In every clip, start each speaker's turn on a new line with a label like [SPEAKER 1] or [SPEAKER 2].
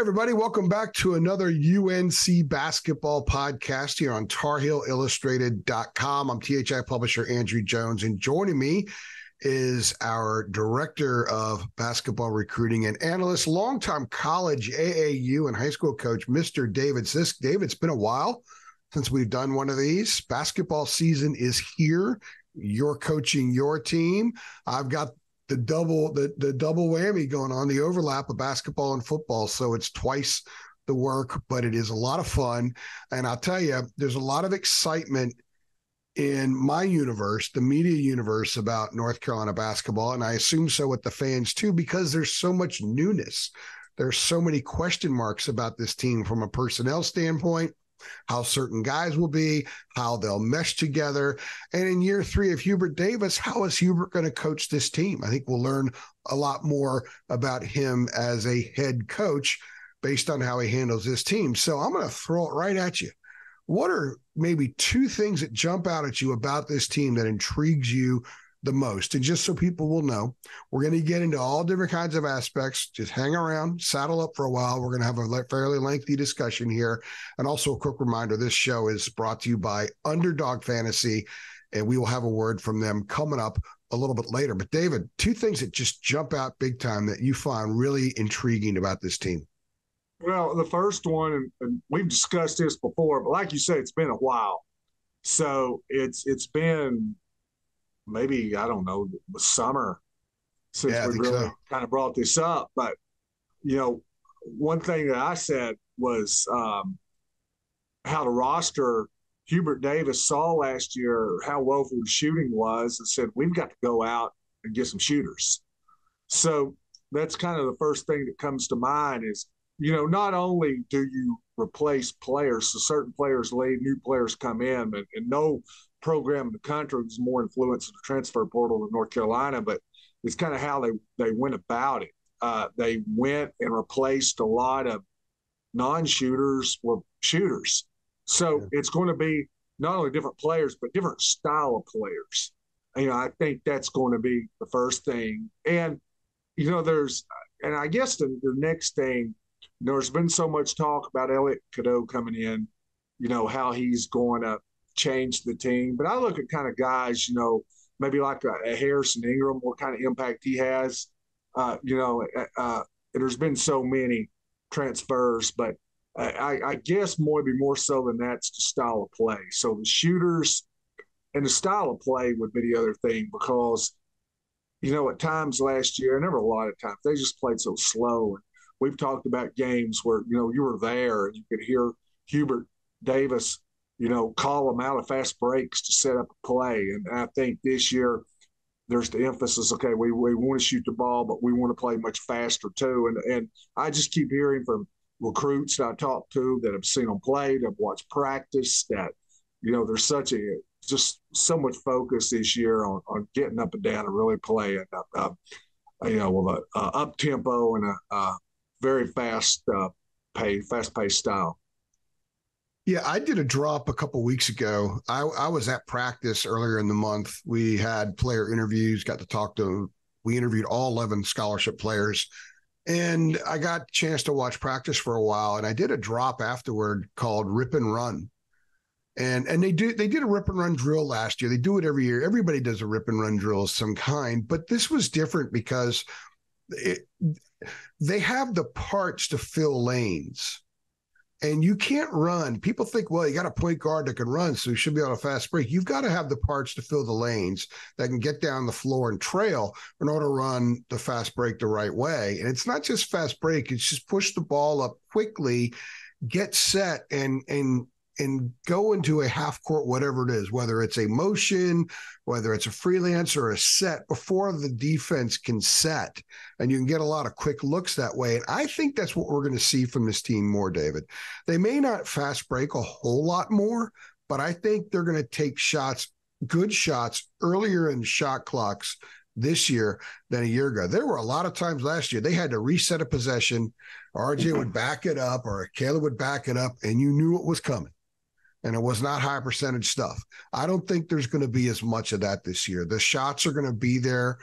[SPEAKER 1] everybody, welcome back to another UNC basketball podcast here on TarHeelIllustrated.com. I'm THI publisher Andrew Jones, and joining me is our director of basketball recruiting and analyst, longtime college AAU and high school coach, Mr. David Sisk. David, it's been a while since we've done one of these. Basketball season is here. You're coaching your team. I've got the double the the double whammy going on, the overlap of basketball and football. So it's twice the work, but it is a lot of fun. And I'll tell you, there's a lot of excitement in my universe, the media universe, about North Carolina basketball. And I assume so with the fans too, because there's so much newness. There's so many question marks about this team from a personnel standpoint, how certain guys will be, how they'll mesh together. And in year three of Hubert Davis, how is Hubert going to coach this team? I think we'll learn a lot more about him as a head coach based on how he handles this team. So I'm going to throw it right at you. What are maybe two things that jump out at you about this team that intrigues you the most. And just so people will know, we're going to get into all different kinds of aspects. Just hang around, saddle up for a while. We're going to have a fairly lengthy discussion here. And also, a quick reminder this show is brought to you by Underdog Fantasy, and we will have a word from them coming up a little bit later. But, David, two things that just jump out big time that you find really intriguing about this team.
[SPEAKER 2] Well, the first one, and we've discussed this before, but like you said, it's been a while. So it's it's been maybe I don't know the summer since yeah, we really so. kind of brought this up. But you know, one thing that I said was um, how the roster Hubert Davis saw last year how woeful the shooting was, and said we've got to go out and get some shooters. So that's kind of the first thing that comes to mind is you know not only do you replace players, so certain players leave, new players come in, and, and no program in the country was more influenced in the transfer portal than North Carolina, but it's kind of how they, they went about it. Uh, they went and replaced a lot of non-shooters with shooters. So yeah. it's going to be not only different players, but different style of players. You know, I think that's going to be the first thing. And, you know, there's, and I guess the, the next thing, you know, there's been so much talk about Elliot Cadeau coming in, you know, how he's going to change the team. But I look at kind of guys, you know, maybe like a, a Harrison Ingram, what kind of impact he has. Uh, you know, uh, uh there's been so many transfers, but I, I guess more be more so than that's the style of play. So the shooters and the style of play would be the other thing because, you know, at times last year, never a lot of times, they just played so slow. And we've talked about games where, you know, you were there and you could hear Hubert Davis you know, call them out of fast breaks to set up a play. And I think this year there's the emphasis, okay, we, we want to shoot the ball, but we want to play much faster too. And and I just keep hearing from recruits that I talk to that have seen them play, that have watched practice, that, you know, there's such a just so much focus this year on, on getting up and down and really playing, uh, uh, you know, with a, a up tempo and a, a very fast uh, pay, fast paced style.
[SPEAKER 1] Yeah, I did a drop a couple weeks ago. I, I was at practice earlier in the month. We had player interviews, got to talk to, we interviewed all 11 scholarship players. And I got a chance to watch practice for a while. And I did a drop afterward called Rip and Run. And and they do they did a rip and run drill last year. They do it every year. Everybody does a rip and run drill of some kind, but this was different because it, they have the parts to fill lanes and you can't run. People think, well, you got a point guard that can run, so you should be on a fast break. You've got to have the parts to fill the lanes that can get down the floor and trail in order to run the fast break the right way. And it's not just fast break; it's just push the ball up quickly, get set, and and and go into a half court, whatever it is, whether it's a motion, whether it's a freelance or a set before the defense can set. And you can get a lot of quick looks that way. And I think that's what we're going to see from this team more, David. They may not fast break a whole lot more, but I think they're going to take shots, good shots earlier in shot clocks this year than a year ago. There were a lot of times last year they had to reset a possession. RJ would back it up or Caleb would back it up, and you knew it was coming and it was not high percentage stuff. I don't think there's going to be as much of that this year. The shots are going to be there.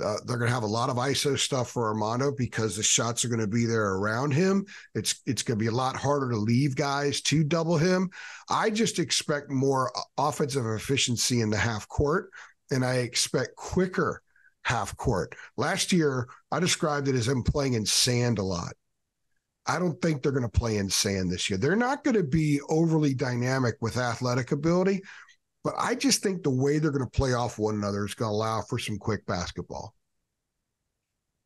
[SPEAKER 1] Uh, they're going to have a lot of ISO stuff for Armando because the shots are going to be there around him. It's it's going to be a lot harder to leave guys to double him. I just expect more offensive efficiency in the half court, and I expect quicker half court. Last year, I described it as him playing in sand a lot. I don't think they're going to play in sand this year. They're not going to be overly dynamic with athletic ability, but I just think the way they're going to play off one another is going to allow for some quick basketball.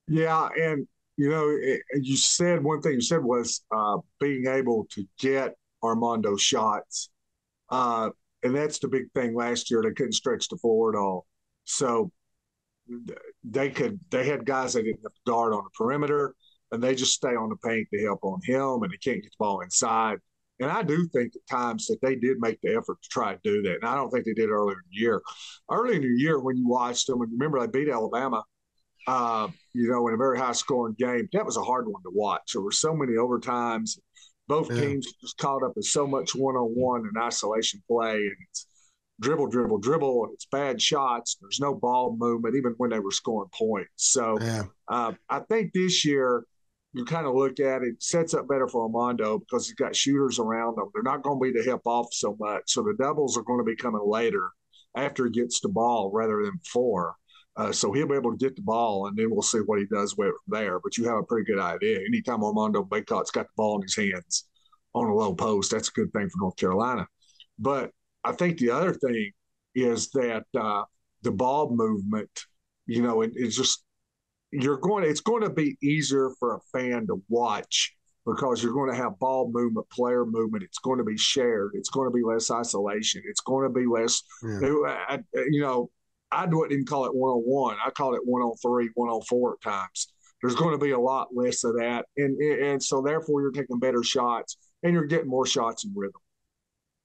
[SPEAKER 2] Yeah, and you know, it, you said one thing you said was uh, being able to get Armando shots, uh, and that's the big thing. Last year they couldn't stretch the floor at all, so they could. They had guys they didn't have to guard on the perimeter, and they just stay on the paint to help on him, and they can't get the ball inside. And I do think at times that they did make the effort to try to do that. And I don't think they did earlier in the year. Early in the year, when you watched them, and remember they beat Alabama, uh, you know, in a very high scoring game, that was a hard one to watch. There were so many overtimes. Both yeah. teams just caught up in so much one on one and isolation play. And it's dribble, dribble, dribble, and it's bad shots. There's no ball movement, even when they were scoring points. So yeah. uh, I think this year, you kind of look at it, sets up better for Armando because he's got shooters around him. They're not going to be the help off so much. So the doubles are going to be coming later after he gets the ball rather than four. Uh, so he'll be able to get the ball, and then we'll see what he does with there. But you have a pretty good idea. Anytime Armando Bacot's got the ball in his hands on a low post, that's a good thing for North Carolina. But I think the other thing is that uh, the ball movement, you know, it, it's just you're going it's going to be easier for a fan to watch because you're going to have ball movement, player movement. It's going to be shared. It's going to be less isolation. It's going to be less, yeah. you know, I wouldn't even call it one on one. I call it one on three, one on four at times. There's going to be a lot less of that. And, and so therefore you're taking better shots and you're getting more shots in rhythm.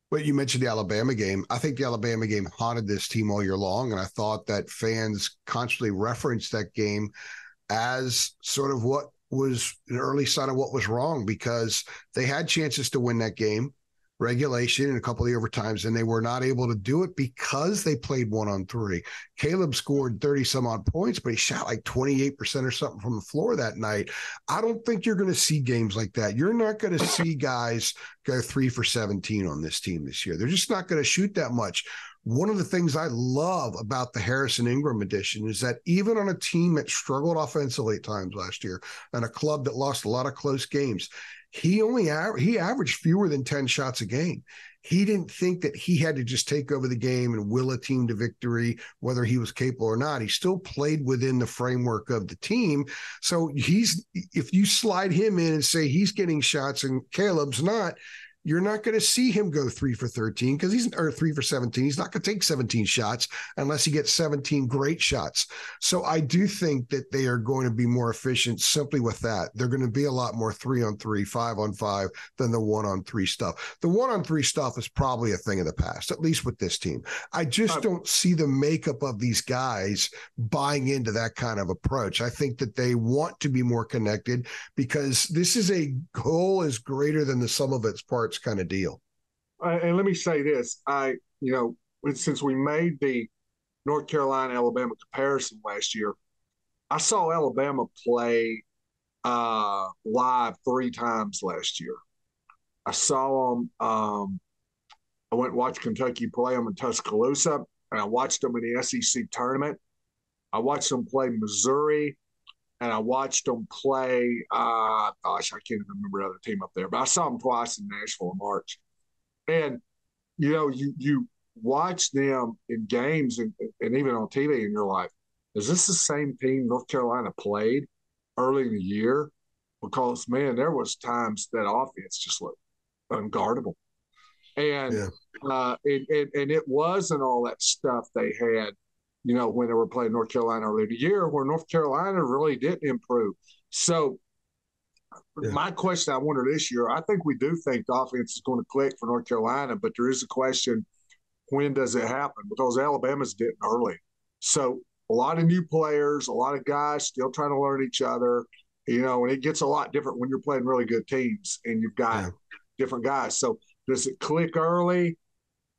[SPEAKER 1] But you mentioned the Alabama game. I think the Alabama game haunted this team all year long. And I thought that fans constantly referenced that game as sort of what was an early sign of what was wrong because they had chances to win that game regulation and a couple of the overtimes, and they were not able to do it because they played one on three. Caleb scored 30 some odd points, but he shot like 28% or something from the floor that night. I don't think you're going to see games like that. You're not going to see guys go three for 17 on this team this year. They're just not going to shoot that much. One of the things I love about the Harrison Ingram edition is that even on a team that struggled offensively at times last year and a club that lost a lot of close games, he only he averaged fewer than 10 shots a game. He didn't think that he had to just take over the game and will a team to victory, whether he was capable or not. He still played within the framework of the team. So he's if you slide him in and say he's getting shots and Caleb's not, you're not going to see him go three for 13 because he's or three for 17. He's not going to take 17 shots unless he gets 17 great shots. So I do think that they are going to be more efficient simply with that. They're going to be a lot more three on three, five on five than the one on three stuff. The one on three stuff is probably a thing of the past, at least with this team. I just don't see the makeup of these guys buying into that kind of approach. I think that they want to be more connected because this is a goal is greater than the sum of its parts kind of deal.
[SPEAKER 2] Uh, and let me say this: I, you know, since we made the North Carolina Alabama comparison last year, I saw Alabama play uh, live three times last year. I saw them. Um, I went and watched Kentucky play them in Tuscaloosa, and I watched them in the SEC tournament. I watched them play Missouri and I watched them play. Uh, gosh, I can't even remember the other team up there, but I saw them twice in Nashville in March. And you know, you you watch them in games and, and even on TV, and you're like, is this the same team North Carolina played early in the year? Because man, there was times that offense just looked unguardable, and yeah. uh, it, it, and it wasn't all that stuff they had you know, when they were playing North Carolina earlier the year, where North Carolina really didn't improve. So, yeah. my question I wonder this year, I think we do think the offense is going to click for North Carolina, but there is a question when does it happen? Because Alabama's didn't early. So, a lot of new players, a lot of guys still trying to learn each other, you know, and it gets a lot different when you're playing really good teams and you've got yeah. different guys. So, does it click early?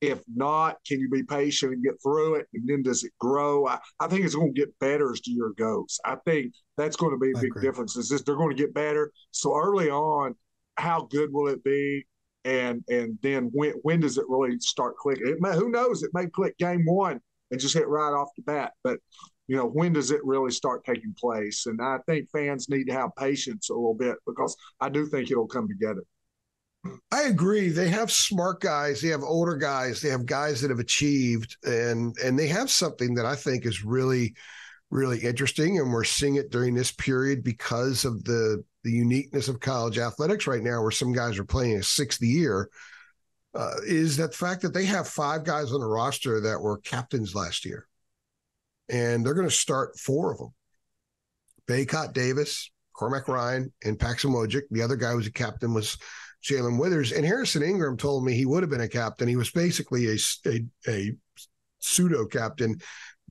[SPEAKER 2] If not, can you be patient and get through it? And then does it grow? I, I think it's going to get better as the year goes. I think that's going to be a big difference. Is this they're going to get better? So early on, how good will it be? And and then when when does it really start clicking? It may, who knows? It may click game one and just hit right off the bat. But you know, when does it really start taking place? And I think fans need to have patience a little bit because I do think it'll come together.
[SPEAKER 1] I agree. They have smart guys. They have older guys. They have guys that have achieved, and and they have something that I think is really, really interesting. And we're seeing it during this period because of the the uniqueness of college athletics right now, where some guys are playing a sixth year. Uh, is that the fact that they have five guys on the roster that were captains last year, and they're going to start four of them. Bacot Davis, Cormac Ryan, and Paxson Wojcik. The other guy who was a captain was Jae'Lyn Withers. And Harrison Ingram told me he would have been a captain. He was basically a, a, a pseudo captain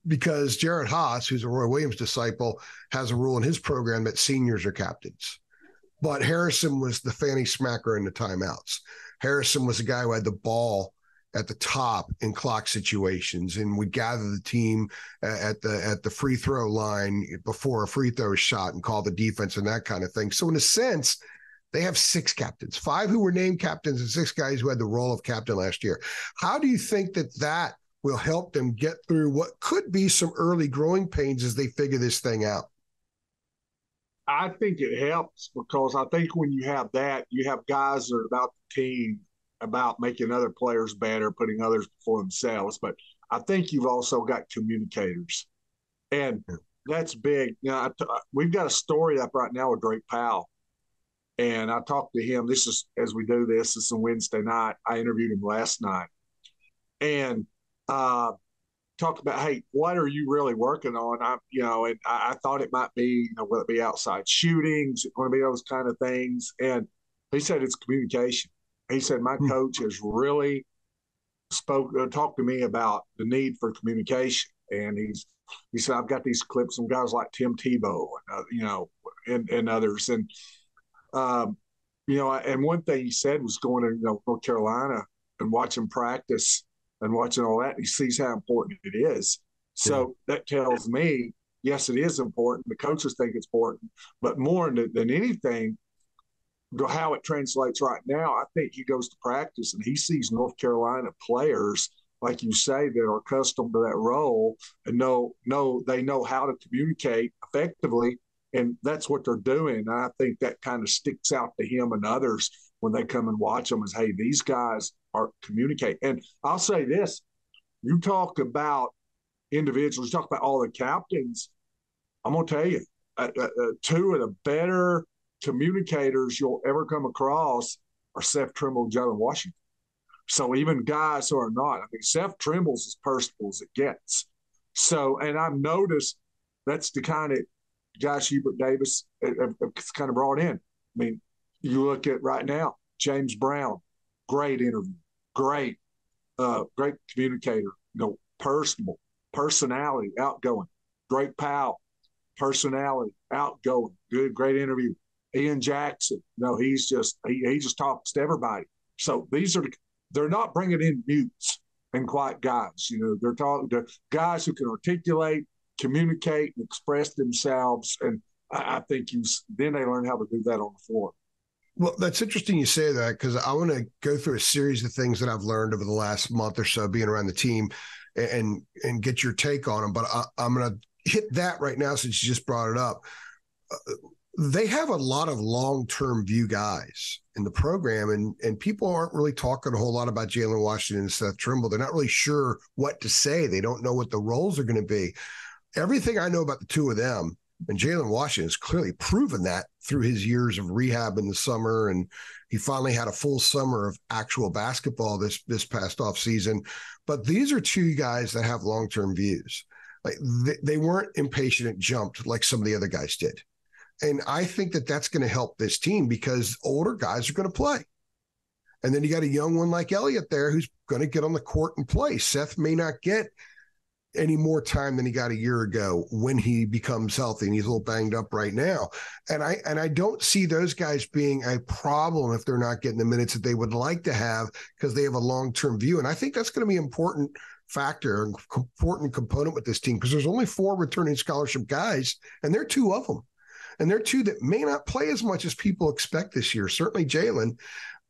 [SPEAKER 1] because Jarod Haase, who's a Roy Williams disciple, has a rule in his program that seniors are captains. But Harrison was the fanny smacker in the timeouts. Harrison was a guy who had the ball at the top in clock situations and would gather the team uh, at the at the free throw line before a free throw shot and call the defense and that kind of thing. So in a sense, they have six captains, five who were named captains, and six guys who had the role of captain last year. How do you think that that will help them get through what could be some early growing pains as they figure this thing out?
[SPEAKER 2] I think it helps because I think when you have that, you have guys that are about the team, about making other players better, putting others before themselves. But I think you've also got communicators, and that's big. You know, we've got a story up right now with Drake Powell and I talked to him. This is as we do this. This is a Wednesday night. I interviewed him last night, and uh, talked about, hey, what are you really working on? I, you know, and I, I thought it might be, you know, will it be outside shootings? Going to be those kind of things? And he said it's communication. He said my hmm. coach has really spoke uh, talked to me about the need for communication, and he's he said I've got these clips from guys like Tim Tebow, uh, you know, and and others, and um, you know, and one thing he said was going to you know, North Carolina and watching practice and watching all that. He sees how important it is. So yeah. that tells me, yes, it is important. The coaches think it's important, but more than, than anything, how it translates right now, I think he goes to practice and he sees North Carolina players, like you say, that are accustomed to that role and know know they know how to communicate effectively and that's what they're doing. And I think that kind of sticks out to him and others when they come and watch them is, hey, these guys are communicate. And I'll say this: you talk about individuals, you talk about all the captains. I'm gonna tell you, uh, uh, uh, two of the better communicators you'll ever come across are Seth Trimble and Jalen Washington. So even guys who are not, I mean, Seth Trimble's as personable as it gets. So, and I've noticed that's the kind of Josh Hubert Davis have, kind of brought in. I mean, you look at right now, James Brown, great interview, great, uh, great communicator, you know, personable, personality, outgoing. Drake Powell, personality, outgoing, good, great interview. Ian Jackson, you know, he's just he, he just talks to everybody. So these are they're not bringing in mutes and quiet guys. You know, they're talking to guys who can articulate, communicate and express themselves. And I, I think you then they learn how to do that on the floor.
[SPEAKER 1] Well, that's interesting you say that because I want to go through a series of things that I've learned over the last month or so being around the team and and get your take on them. But I, am going to hit that right now since you just brought it up. Uh, they have a lot of long-term view guys in the program, and and people aren't really talking a whole lot about Jalen Washington and Seth Trimble. They're not really sure what to say. They don't know what the roles are going to be everything I know about the two of them, and Jalen Washington has clearly proven that through his years of rehab in the summer, and he finally had a full summer of actual basketball this this past off season. But these are two guys that have long term views. Like they, they weren't impatient and jumped like some of the other guys did, and I think that that's going to help this team because older guys are going to play. And then you got a young one like Elliott there who's going to get on the court and play. Seth may not get any more time than he got a year ago when he becomes healthy and he's a little banged up right now. And I and I don't see those guys being a problem if they're not getting the minutes that they would like to have because they have a long-term view. And I think that's going to be an important factor, important component with this team because there's only four returning scholarship guys, and they're two of them. And they're two that may not play as much as people expect this year. Certainly Jalen,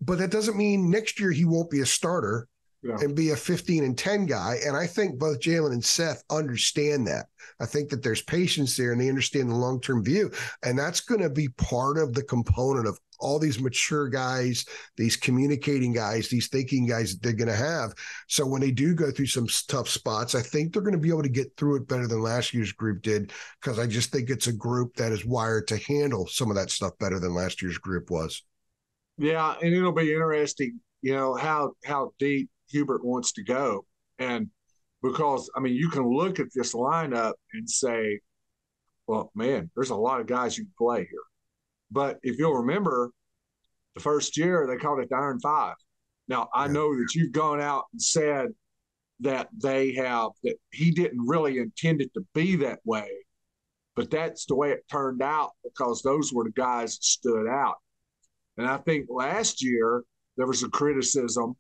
[SPEAKER 1] but that doesn't mean next year he won't be a starter yeah. and be a 15 and 10 guy. And I think both Jalen and Seth understand that. I think that there's patience there and they understand the long term view. And that's going to be part of the component of all these mature guys, these communicating guys, these thinking guys that they're going to have. So when they do go through some tough spots, I think they're going to be able to get through it better than last year's group did because I just think it's a group that is wired to handle some of that stuff better than last year's group was.
[SPEAKER 2] Yeah, and it'll be interesting, you know, how how deep Hubert wants to go. And because, I mean, you can look at this lineup and say, well, man, there's a lot of guys you can play here. But if you'll remember, the first year they called it the Iron Five. Now, I yeah. know that you've gone out and said that they have, that he didn't really intend it to be that way, but that's the way it turned out because those were the guys that stood out. And I think last year there was a criticism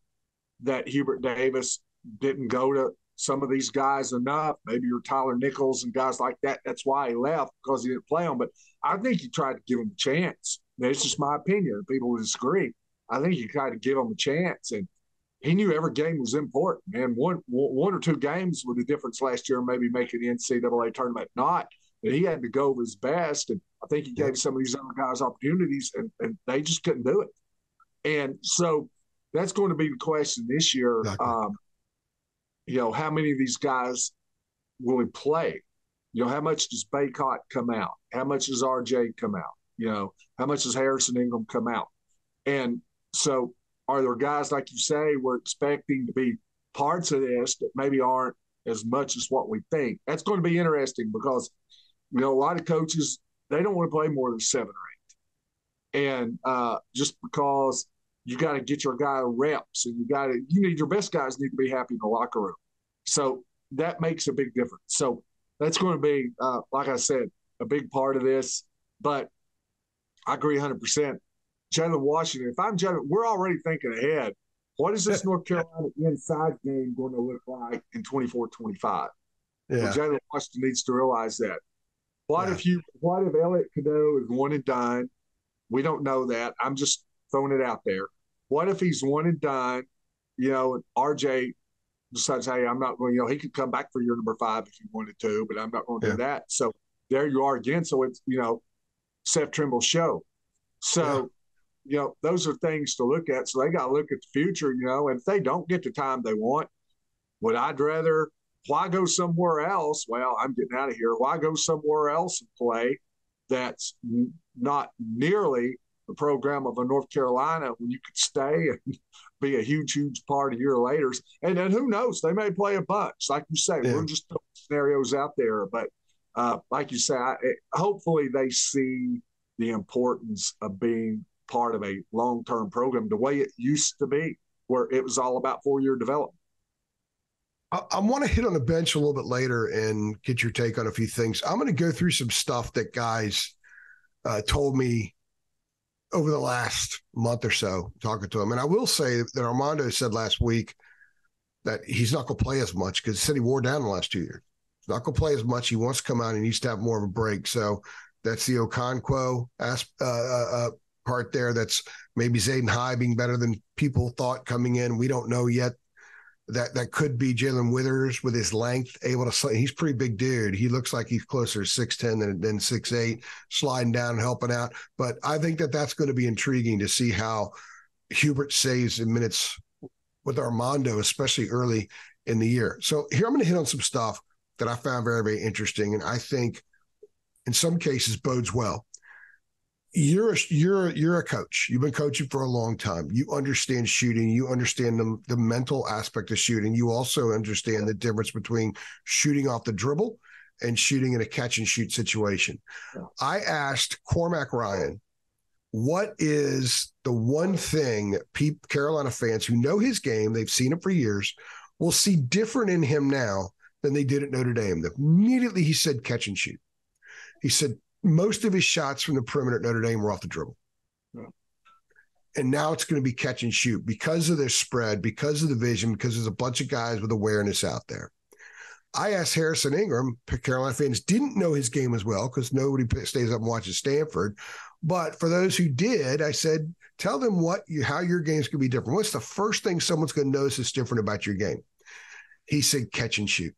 [SPEAKER 2] that Hubert Davis didn't go to some of these guys enough. Maybe you're Tyler Nickel and guys like that. That's why he left because he didn't play them. But I think he tried to give him a chance. It's just my opinion. People disagree. I think he tried to give him a chance, and he knew every game was important. Man, one one or two games were the difference last year, maybe making the NCAA tournament. Not, but he had to go his best, and I think he gave some of these other guys opportunities, and, and they just couldn't do it. And so that's going to be the question this year. Exactly. Um, you know, how many of these guys will he play? You know, how much does Bacot come out? How much does RJ come out? You know, how much does Harrison Ingram come out? And so, are there guys like you say we're expecting to be parts of this that maybe aren't as much as what we think? That's going to be interesting because you know a lot of coaches they don't want to play more than seven or eight, and uh, just because you got to get your guy reps and you got to you need your best guys need to be happy in the locker room. So that makes a big difference. So that's going to be uh, like i said a big part of this but i agree 100% jalen washington if i'm jalen we're already thinking ahead. What is this north carolina inside game going to look like in 24 25 yeah. well, jalen washington needs to realize that. What yeah. if you what if Elliot Cadeau is one and done? We don't know that. I'm just throwing it out there. What if he's one and done? You know, and RJ decides, hey, I'm not going. You know, he could come back for year number five if he wanted to, but I'm not going to yeah. do that. So there you are again. So it's you know, Seth Trimble's show. So. Yeah. You know, those are things to look at. So they got to look at the future, you know, and if they don't get the time they want, would I'd rather why go somewhere else? Well, I'm getting out of here. Why go somewhere else and play that's not nearly the program of a North Carolina when you could stay and be a huge, huge part of your later. And then who knows? They may play a bunch. Like you say, yeah. we're just scenarios out there. But uh, like you say, I, hopefully they see the importance of being part of a long term program the way it used to be, where it was all about four year development.
[SPEAKER 1] I, I want to hit on the bench a little bit later and get your take on a few things. I'm going to go through some stuff that guys uh, told me over the last month or so talking to him. And I will say that Armando said last week that he's not going to play as much because he said he wore down the last two years. He's not going to play as much. He wants to come out and he needs to have more of a break. So that's the Okonkwo uh, uh, uh, part there. That's maybe Zayden High being better than people thought coming in. We don't know yet that that could be Jae'Lyn Withers with his length, able to. slide. He's pretty big dude. He looks like he's closer to six ten than than six eight, sliding down, and helping out. But I think that that's going to be intriguing to see how Hubert saves in minutes with Armando, especially early in the year. So here I'm going to hit on some stuff that I found very very interesting, and I think in some cases bodes well you're a, you're you're a coach. You've been coaching for a long time. You understand shooting. You understand the the mental aspect of shooting. You also understand the difference between shooting off the dribble and shooting in a catch and shoot situation. I asked Cormac Ryan, what is the one thing that Carolina fans who know his game, they've seen him for years, will see different in him now than they did at Notre Dame. Immediately he said catch and shoot. He said most of his shots from the perimeter at Notre Dame were off the dribble. Yeah. And now it's going to be catch and shoot because of their spread, because of the vision, because there's a bunch of guys with awareness out there. I asked Harrison Ingram, Carolina fans didn't know his game as well because nobody stays up and watches Stanford. But for those who did, I said, tell them what you, how your game's going to be different. What's the first thing someone's going to notice is different about your game? He said, catch and shoot.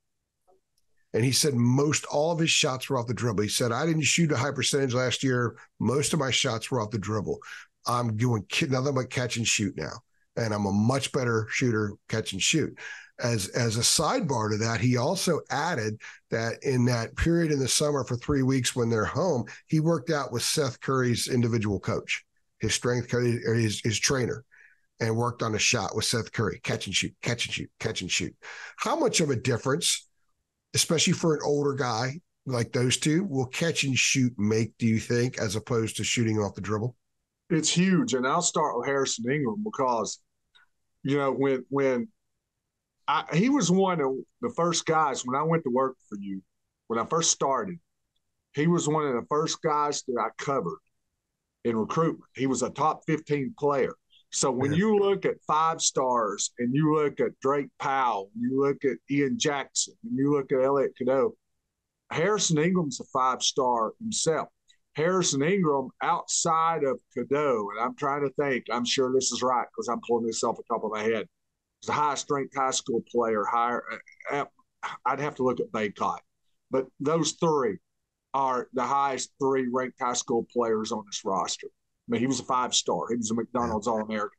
[SPEAKER 1] And he said most all of his shots were off the dribble. He said, I didn't shoot a high percentage last year. Most of my shots were off the dribble. I'm doing nothing but catch and shoot now. And I'm a much better shooter, catch and shoot. As as a sidebar to that, he also added that in that period in the summer for three weeks when they're home, he worked out with Seth Curry's individual coach, his strength coach, his his trainer, and worked on a shot with Seth Curry, catch and shoot, catch and shoot, catch and shoot. How much of a difference especially for an older guy like those two, will catch and shoot make, do you think, as opposed to shooting off the dribble?
[SPEAKER 2] It's huge. And I'll start with Harrison Ingram because, you know, when when I, he was one of the first guys when I went to work for you, when I first started, he was one of the first guys that I covered in recruitment. He was a top 15 player. So when yeah. you look at five stars and you look at Drake Powell, you look at Ian Jackson, and you look at Elliot Cadeau, Harrison Ingram's a five star himself. Harrison Ingram outside of Cadeau, and I'm trying to think, I'm sure this is right because I'm pulling this off the top of my head. He's a high strength high school player. Higher, uh, I'd have to look at Bacot, but those three are the highest three ranked high school players on this roster. I mean, he was a five star. He was a McDonald's All American.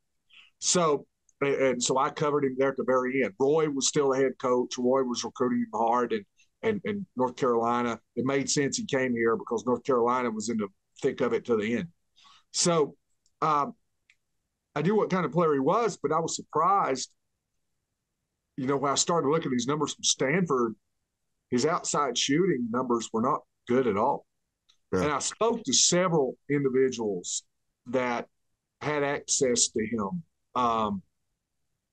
[SPEAKER 2] So, and so I covered him there at the very end. Roy was still the head coach. Roy was recruiting him hard, and and and North Carolina. It made sense he came here because North Carolina was in the thick of it to the end. So, um, I knew what kind of player he was, but I was surprised. You know, when I started looking at these numbers from Stanford, his outside shooting numbers were not good at all. Yeah. And I spoke to several individuals that had access to him. Um,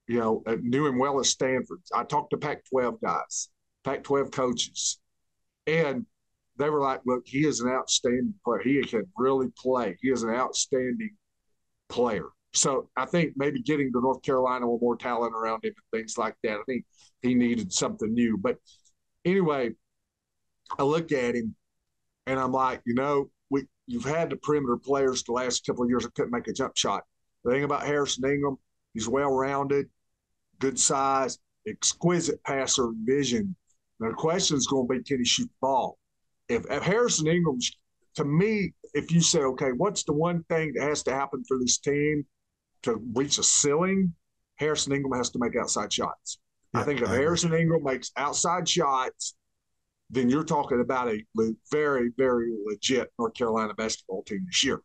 [SPEAKER 2] you know, uh, knew him well at Stanford. I talked to Pac-12 guys, Pac-12 coaches, and they were like, "Look, he is an outstanding player. He can really play. He is an outstanding player." So I think maybe getting to North Carolina with more talent around him and things like that. I think he needed something new. But anyway, I look at him and I'm like, you know, you've had the perimeter players the last couple of years that couldn't make a jump shot. The thing about Harrison Ingram, he's well rounded, good size, exquisite passer vision. Now, the question is going to be can he shoot the ball? If, if Harrison Ingram, to me, if you say, okay, what's the one thing that has to happen for this team to reach a ceiling? Harrison Ingram has to make outside shots. Yeah, I think if I Harrison Ingram makes outside shots, then you're talking about a very, very legit North Carolina basketball team this year.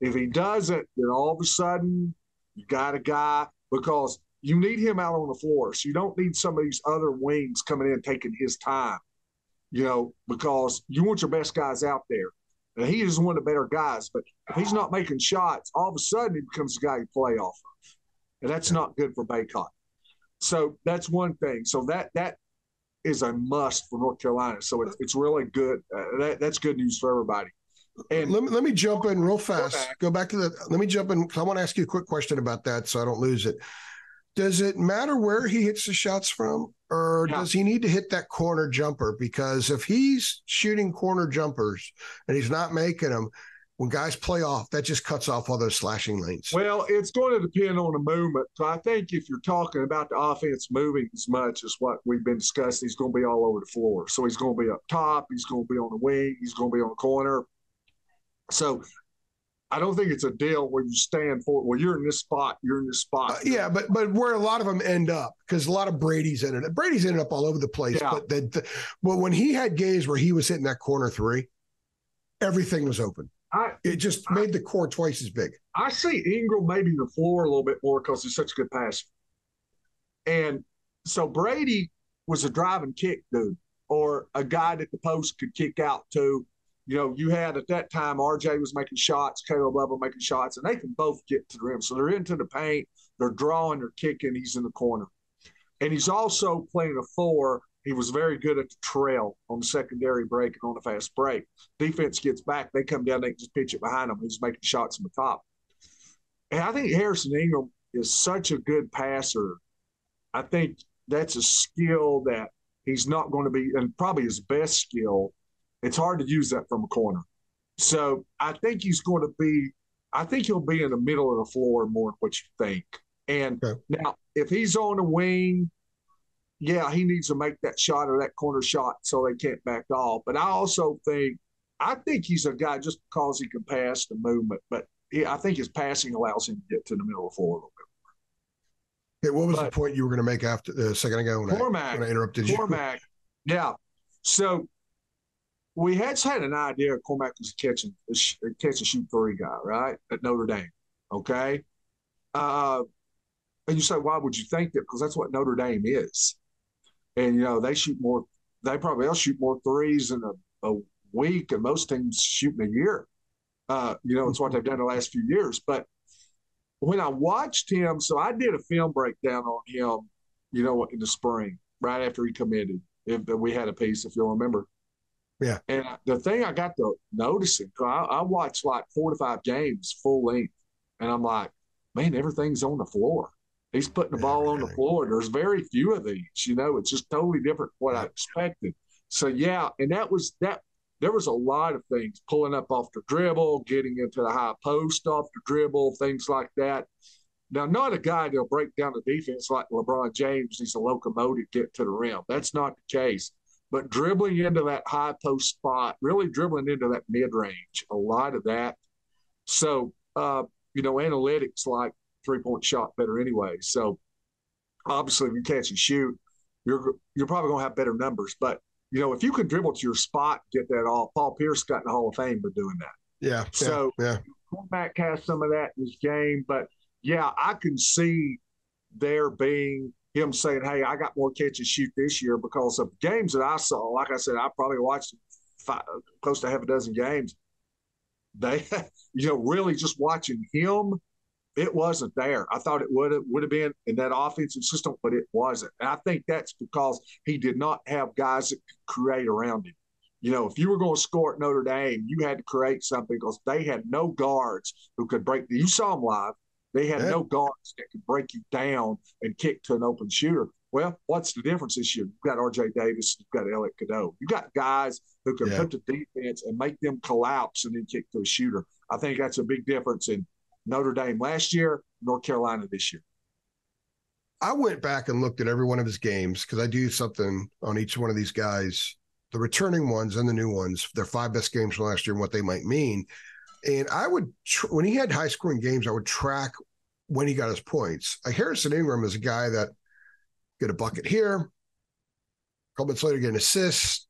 [SPEAKER 2] If he doesn't, then all of a sudden you got a guy because you need him out on the floor. So you don't need some of these other wings coming in taking his time, you know, because you want your best guys out there. And he is one of the better guys, but if he's not making shots, all of a sudden he becomes the guy you play off of. And that's not good for Bacot. So that's one thing. So that that is a must for North Carolina. So it's, it's really good. Uh, that, that's good news for everybody.
[SPEAKER 1] And let me, let me jump in real fast. Go back. Go back to the. Let me jump in. I want to ask you a quick question about that, so I don't lose it. Does it matter where he hits the shots from, or yeah. does he need to hit that corner jumper? Because if he's shooting corner jumpers and he's not making them, when guys play off, that just cuts off all those slashing lanes.
[SPEAKER 2] Well, it's going to depend on the movement. So I think if you're talking about the offense moving as much as what we've been discussing, he's going to be all over the floor. So he's going to be up top, he's going to be on the wing, he's going to be on the corner. So I don't think it's a deal where you stand for well, you're in this spot, you're in this spot. Uh,
[SPEAKER 1] yeah, but but where a lot of them end up because a lot of Brady's ended up Brady's ended up all over the place. Yeah. But the, the, but when he had games where he was hitting that corner three, everything was open. I, it just I, made the core twice as big.
[SPEAKER 2] I see Ingram maybe the floor a little bit more because he's such a good passer. And so Brady was a driving kick dude or a guy that the post could kick out to. You know, you had at that time RJ was making shots, Caleb Love making shots, and they can both get to the rim. So they're into the paint, they're drawing, they're kicking, he's in the corner. And he's also playing a four he was very good at the trail on the secondary break and on the fast break. Defense gets back, they come down, they just pitch it behind him. He's making shots from the top. And I think Harrison Ingram is such a good passer. I think that's a skill that he's not going to be, and probably his best skill. It's hard to use that from a corner. So I think he's going to be, I think he'll be in the middle of the floor more than what you think. And okay. now, if he's on the wing, yeah, he needs to make that shot or that corner shot so they can't back off. But I also think, I think he's a guy just because he can pass the movement, but he, I think his passing allows him to get to the middle of the floor a little bit
[SPEAKER 1] Okay, what was but, the point you were going to make after uh, a second ago when,
[SPEAKER 2] Cormac,
[SPEAKER 1] I, when I interrupted
[SPEAKER 2] you? Cormac, yeah. So we had had an idea Cormac was a catch and, catch and shoot three guy, right, at Notre Dame. Okay. Uh, and you say, why would you think that? Because that's what Notre Dame is. And, you know, they shoot more, they probably will shoot more threes in a, a week, and most teams shoot in a year. Uh, you know, it's what they've done the last few years. But when I watched him, so I did a film breakdown on him, you know, in the spring, right after he committed. If we had a piece, if you'll remember.
[SPEAKER 1] Yeah.
[SPEAKER 2] And the thing I got to noticing, I, I watched like four to five games full length, and I'm like, man, everything's on the floor. He's putting the ball on the floor. There's very few of these, you know. It's just totally different what I expected. So yeah, and that was that there was a lot of things pulling up off the dribble, getting into the high post off the dribble, things like that. Now, not a guy that'll break down the defense like LeBron James. He's a locomotive get to the rim. That's not the case. But dribbling into that high post spot, really dribbling into that mid range, a lot of that. So, uh, you know, analytics like three point shot better anyway. So, obviously, if you catch and shoot, you're you're probably going to have better numbers. But you know, if you can dribble to your spot, get that off. Paul Pierce got in the Hall of Fame for doing that.
[SPEAKER 1] Yeah.
[SPEAKER 2] So
[SPEAKER 1] yeah.
[SPEAKER 2] Cormac has some of that in his game, but yeah, I can see there being him saying, "Hey, I got more catch and shoot this year because of games that I saw." Like I said, I probably watched five, close to half a dozen games. They, you know, really just watching him it wasn't there. I thought it would have would have been in that offensive system, but it wasn't. And I think that's because he did not have guys that could create around him. You know, if you were going to score at Notre Dame, you had to create something because they had no guards who could break. You saw them live. They had yeah. no guards that could break you down and kick to an open shooter. Well, what's the difference this year? You've got R.J. Davis, you've got Elliot Cadeau. You've got guys who can yeah. put the defense and make them collapse and then kick to a shooter. I think that's a big difference. And Notre Dame last year, North Carolina this year.
[SPEAKER 1] I went back and looked at every one of his games because I do something on each one of these guys, the returning ones and the new ones, their five best games from last year and what they might mean. And I would, tr- when he had high scoring games, I would track when he got his points. Like Harrison Ingram is a guy that get a bucket here, a couple minutes later get an assist,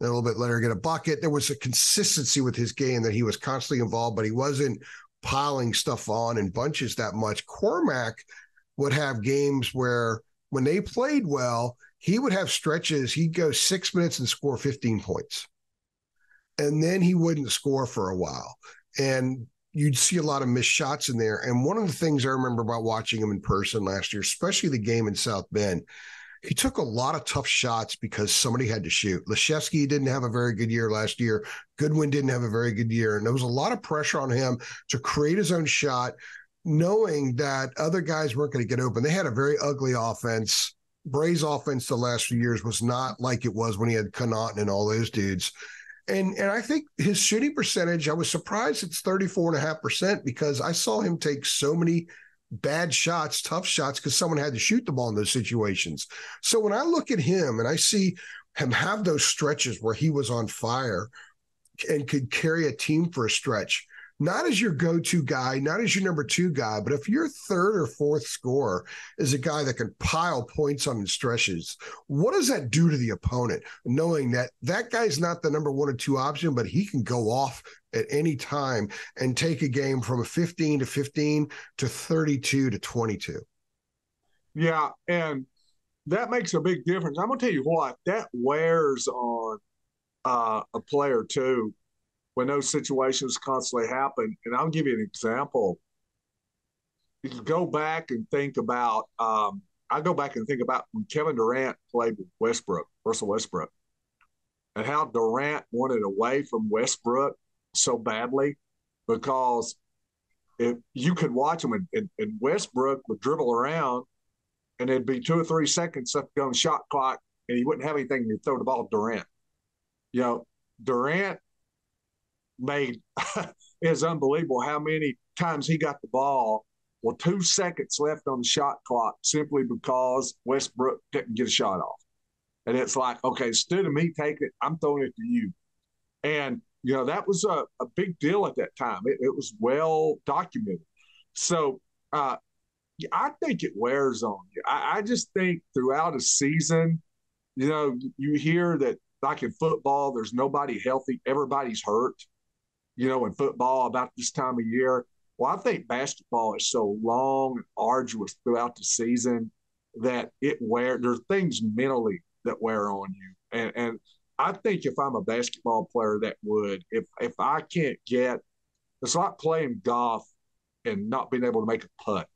[SPEAKER 1] then a little bit later get a bucket. There was a consistency with his game that he was constantly involved, but he wasn't piling stuff on in bunches that much. Cormac would have games where when they played well, he would have stretches. He'd go six minutes and score 15 points. And then he wouldn't score for a while. And you'd see a lot of missed shots in there. And one of the things I remember about watching him in person last year, especially the game in South Bend, he took a lot of tough shots because somebody had to shoot. Laszewski didn't have a very good year last year. Goodwin didn't have a very good year. And there was a lot of pressure on him to create his own shot, knowing that other guys weren't going to get open. They had a very ugly offense. Brey's offense the last few years was not like it was when he had Connaughton and all those dudes. And and I think his shooting percentage, I was surprised it's 34.5% because I saw him take so many bad shots, tough shots, because someone had to shoot the ball in those situations. So when I look at him and I see him have those stretches where he was on fire and could carry a team for a stretch, not as your go-to guy, not as your number two guy, but if your third or fourth scorer is a guy that can pile points on stretches, what does that do to the opponent? Knowing that that guy's not the number one or two option, but he can go off at any time and take a game from a 15 to 15 to 32 to 22.
[SPEAKER 2] Yeah, and that makes a big difference. I'm gonna tell you what that wears on uh, a player too when those situations constantly happen. And I'll give you an example. You can go back and think about um, I go back and think about when Kevin Durant played with Westbrook, Russell Westbrook, and how Durant wanted away from Westbrook so badly because if you could watch him and, and, and Westbrook would dribble around and it'd be two or three seconds left on the shot clock and he wouldn't have anything to throw the ball to Durant. You know, Durant made is unbelievable how many times he got the ball well, two seconds left on the shot clock simply because Westbrook didn't get a shot off. And it's like, okay, instead of me taking it, I'm throwing it to you. And, you know, that was a, a big deal at that time. It, it was well documented. So uh, I think it wears on you. I, I just think throughout a season, you know, you hear that like in football, there's nobody healthy, everybody's hurt, you know, in football about this time of year. Well, I think basketball is so long and arduous throughout the season that it wear there are things mentally that wear on you. And and I think if I'm a basketball player that would, if if I can't get it's like playing golf and not being able to make a putt.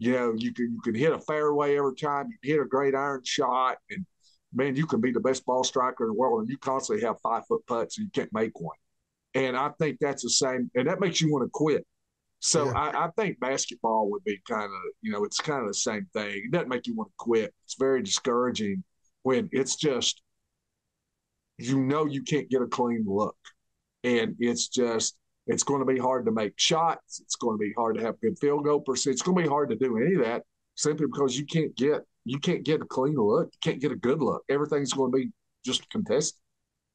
[SPEAKER 2] You know, you can you can hit a fairway every time, you hit a great iron shot, and man, you can be the best ball striker in the world, and you constantly have five foot putts and you can't make one. And I think that's the same, and that makes you want to quit. So yeah. I, I, think basketball would be kind of, you know, it's kind of the same thing. It doesn't make you want to quit. It's very discouraging when it's just, you know, you can't get a clean look. And it's just, it's going to be hard to make shots. It's going to be hard to have good field goal percent. It's going to be hard to do any of that simply because you can't get, you can't get a clean look. You can't get a good look. Everything's going to be just contested.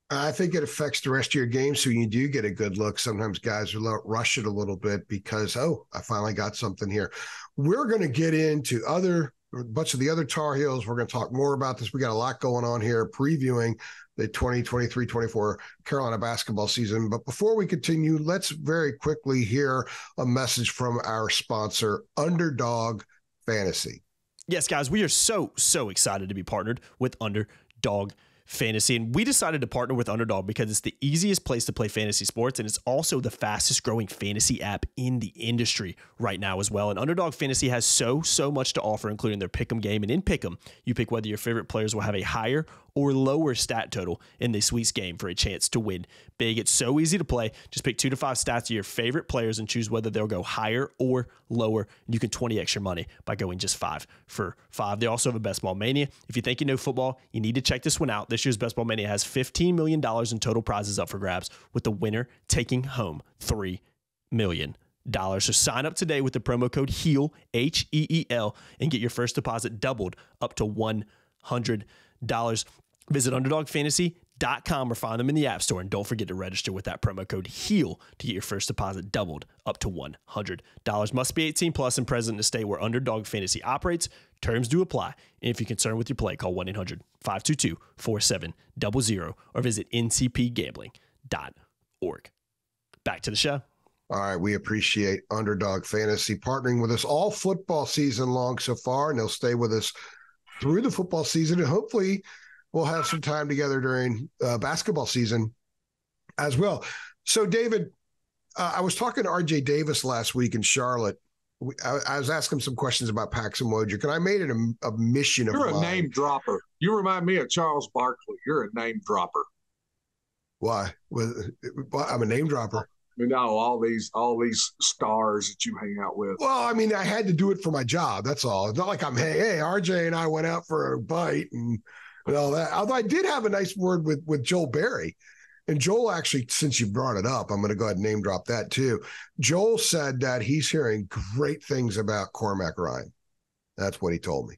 [SPEAKER 1] I think it affects the rest of your game. So you do get a good look. Sometimes guys will rush it a little bit because, oh, I finally got something here. We're going to get into other, a bunch of the other Tar Heels. We're going to talk more about this. We got a lot going on here previewing the 2023 24 Carolina basketball season. But before we continue, let's very quickly hear a message from our sponsor, Underdog Fantasy.
[SPEAKER 3] Yes, guys, we are so, so excited to be partnered with Underdog fantasy. And we decided to partner with Underdog because it's the easiest place to play fantasy sports. And it's also the fastest growing fantasy app in the industry right now as well. And Underdog Fantasy has so, so much to offer, including their pick'em game. And in pick'em, you pick whether your favorite players will have a higher or lower stat total in this week's game for a chance to win big. It's so easy to play. Just pick two to five stats of your favorite players and choose whether they'll go higher or lower. You can 20x your money by going just five for five. They also have a Best Ball Mania. If you think you know football, you need to check this one out. This year's Best Ball Mania has $15 million in total prizes up for grabs, with the winner taking home $3 million. So sign up today with the promo code HEEL, H E E L, and get your first deposit doubled up to $100. Visit UnderdogFantasy.com or find them in the App Store. And don't forget to register with that promo code HEEL to get your first deposit doubled up to $100. Must be 18 plus and present in the state where Underdog Fantasy operates. Terms do apply. And if you're concerned with your play, call 1 800 522 4700 or visit ncpgambling.org. Back to the show.
[SPEAKER 1] All right, we appreciate Underdog Fantasy partnering with us all football season long so far, and they'll stay with us through the football season. And hopefully, we'll have some time together during uh, basketball season as well. So, David, uh, I was talking to RJ Davis last week in Charlotte. I, I was asking some questions about Paxson Wojcik, and I made it a, a mission
[SPEAKER 2] You're
[SPEAKER 1] of
[SPEAKER 2] a name dropper. You remind me of Charles Barkley. You're a name dropper.
[SPEAKER 1] Why? Well, I'm a name dropper.
[SPEAKER 2] You know all these all these stars that you hang out with.
[SPEAKER 1] Well, I mean, I had to do it for my job. That's all. It's not like I'm hey, hey, RJ and I went out for a bite and and all that. Although I did have a nice word with with Joel Berry. And Joel actually, since you brought it up, I'm going to go ahead and name drop that too. Joel said that he's hearing great things about Cormac Ryan. That's what he told me.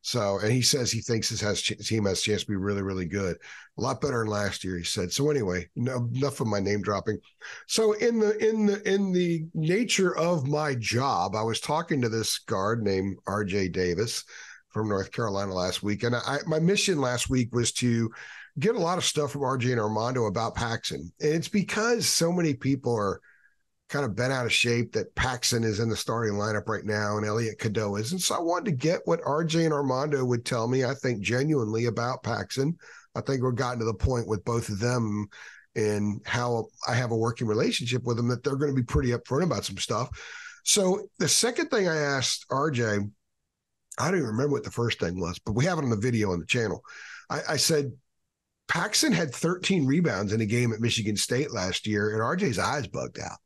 [SPEAKER 1] So, and he says he thinks his has team has a chance to be really, really good, a lot better than last year. He said. So anyway, no, enough of my name dropping. So in the in the in the nature of my job, I was talking to this guard named R.J. Davis, from North Carolina last week. And I, my mission last week was to get a lot of stuff from RJ and Armando about Paxson. And it's because so many people are kind of bent out of shape that Paxson is in the starting lineup right now and Elliot Cadeau is. And so I wanted to get what RJ and Armando would tell me, I think genuinely about Paxson. I think we're gotten to the point with both of them and how I have a working relationship with them that they're going to be pretty upfront about some stuff. So the second thing I asked RJ I don't even remember what the first thing was, but we have it on the video on the channel. I, I said Paxson had 13 rebounds in a game at Michigan State last year, and RJ's eyes bugged out.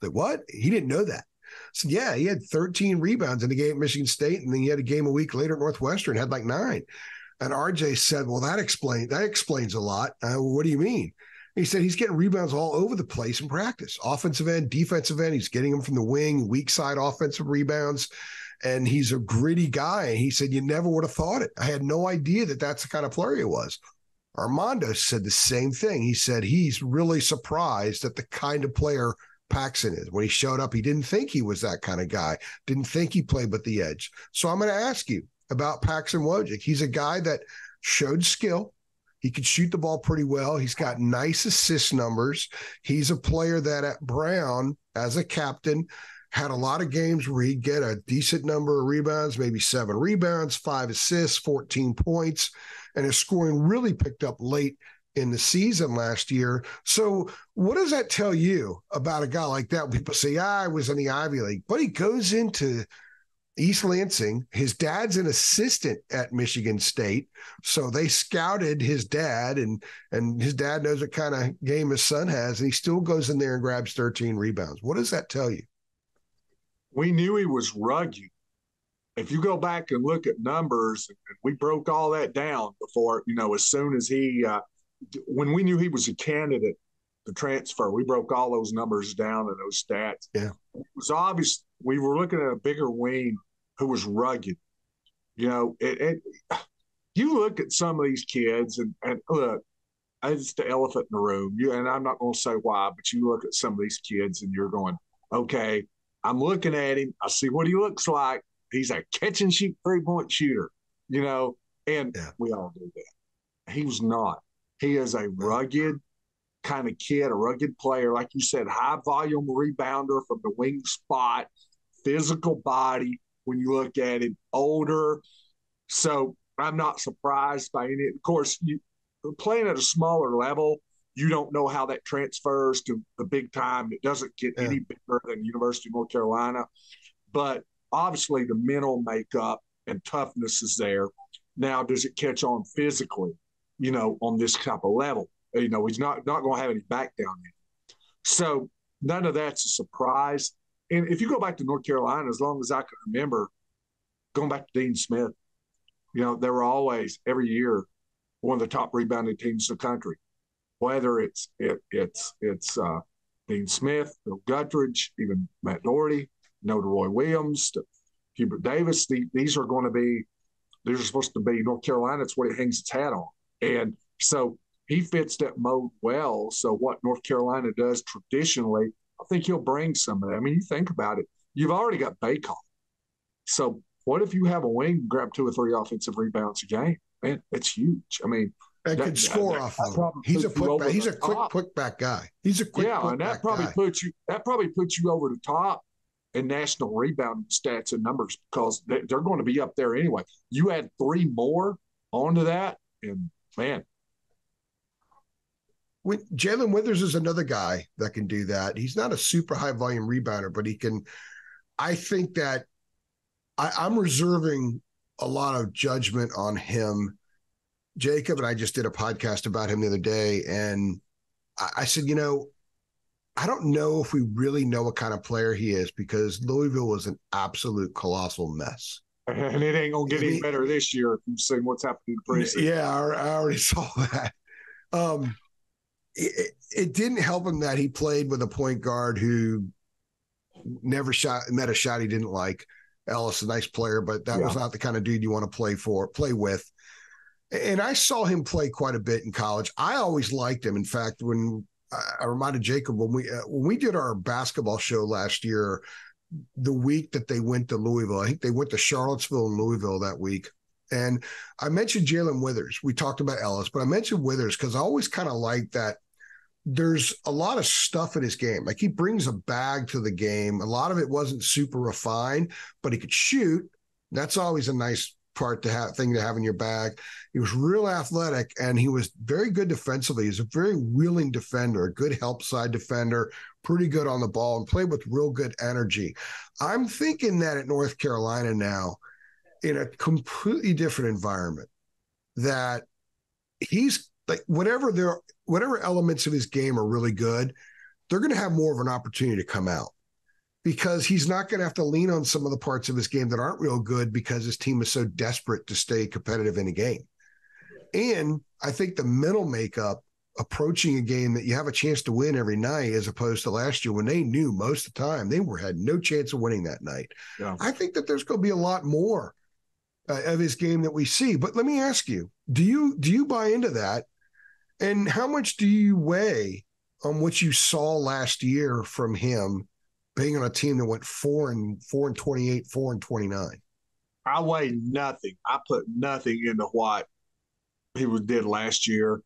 [SPEAKER 1] Like, what? He didn't know that. So, yeah, he had 13 rebounds in the game at Michigan State, and then he had a game a week later at Northwestern, had like nine. And RJ said, Well, that explains that explains a lot. Uh, what do you mean? He said he's getting rebounds all over the place in practice, offensive end, defensive end. He's getting them from the wing, weak side offensive rebounds. And he's a gritty guy. And he said, You never would have thought it. I had no idea that that's the kind of player he was. Armando said the same thing. He said he's really surprised at the kind of player Paxson is. When he showed up, he didn't think he was that kind of guy, didn't think he played with the edge. So I'm going to ask you about Paxson Wojcik. He's a guy that showed skill. He could shoot the ball pretty well. He's got nice assist numbers. He's a player that at Brown, as a captain, had a lot of games where he'd get a decent number of rebounds, maybe seven rebounds, five assists, 14 points and his scoring really picked up late in the season last year. So, what does that tell you about a guy like that? People say, ah, I was in the Ivy League, but he goes into East Lansing. His dad's an assistant at Michigan State, so they scouted his dad, and and his dad knows what kind of game his son has, and he still goes in there and grabs 13 rebounds. What does that tell you?
[SPEAKER 2] We knew he was rugged if you go back and look at numbers, we broke all that down before, you know, as soon as he, uh, when we knew he was a candidate to transfer, we broke all those numbers down and those stats.
[SPEAKER 1] Yeah.
[SPEAKER 2] It was obvious we were looking at a bigger wing who was rugged. You know, it, it you look at some of these kids and, and look, it's the elephant in the room. You, and I'm not going to say why, but you look at some of these kids and you're going, okay, I'm looking at him. I see what he looks like he's a catch and shoot three point shooter, you know, and yeah. we all do that. He was not. He is a rugged kind of kid, a rugged player, like you said, high volume rebounder from the wing spot, physical body. When you look at him, older. So I'm not surprised by any. Of course, you playing at a smaller level, you don't know how that transfers to the big time. It doesn't get yeah. any bigger than University of North Carolina, but obviously the mental makeup and toughness is there. Now, does it catch on physically, you know, on this type of level? You know, he's not not going to have any back down in So none of that's a surprise. And if you go back to North Carolina, as long as I can remember, going back to Dean Smith, you know, they were always every year one of the top rebounding teams in the country. Whether it's it, it's it's uh, Dean Smith, Bill Guthridge, even Matt Doherty, no to Roy Williams, Hubert Davis. The, these are going to be, these are supposed to be North Carolina. It's what it hangs its hat on. And so he fits that mode well. So what North Carolina does traditionally, I think he'll bring some of that. I mean, you think about it. You've already got Bacot. So what if you have a wing grab two or three offensive rebounds a game? Man, it's huge. I mean,
[SPEAKER 1] and can score that, off of him. He's a put he's a quick quick back guy. He's a quick
[SPEAKER 2] yeah, and that probably
[SPEAKER 1] guy.
[SPEAKER 2] puts you that probably puts you over the top in national rebound stats and numbers because they're going to be up there anyway. You add three more onto that, and man.
[SPEAKER 1] When Jae'Lyn Withers is another guy that can do that. He's not a super high volume rebounder, but he can. I think that I, I'm reserving a lot of judgment on him. Jacob and I just did a podcast about him the other day, and I, I said, you know, I don't know if we really know what kind of player he is because Louisville was an absolute colossal mess.
[SPEAKER 2] And it ain't gonna get I mean, any better this year if you've what's happening in preseason.
[SPEAKER 1] Yeah, I, I already saw that. Um, it, it, didn't help him that he played with a point guard who never shot met a shot he didn't like. Ellis, a nice player, but that yeah. was not the kind of dude you want to play for, play with. And I saw him play quite a bit in college. I always liked him. In fact, when I reminded Jacob when we uh, when we did our basketball show last year, the week that they went to Louisville. I think they went to Charlottesville and Louisville that week. And I mentioned Jae'Lyn Withers. We talked about Ellis, but I mentioned Withers because I always kind of like that. There's a lot of stuff in his game. Like he brings a bag to the game. A lot of it wasn't super refined, but he could shoot. That's always a nice part to have thing to have in your bag. He was real athletic and he was very good defensively. He's a very willing defender, a good help side defender, pretty good on the ball, and played with real good energy. I'm thinking that at North Carolina now, in a completely different environment that he's like whatever there whatever elements of his game are really good, they're going to have more of an opportunity to come out because he's not going to have to lean on some of the parts of his game that aren't real good because his team is so desperate to stay competitive in a game. And I think the mental makeup approaching a game that you have a chance to win every night as opposed to last year when they knew most of the time they were had no chance of winning that night. Yeah. I think that there's going to be a lot more uh, of his game that we see. But let me ask you, do you do you buy into that? And how much do you weigh on what you saw last year from him being on a team that went 4 and 4 and 28, 4 and 29?
[SPEAKER 2] I weigh nothing. I put nothing into what he did last year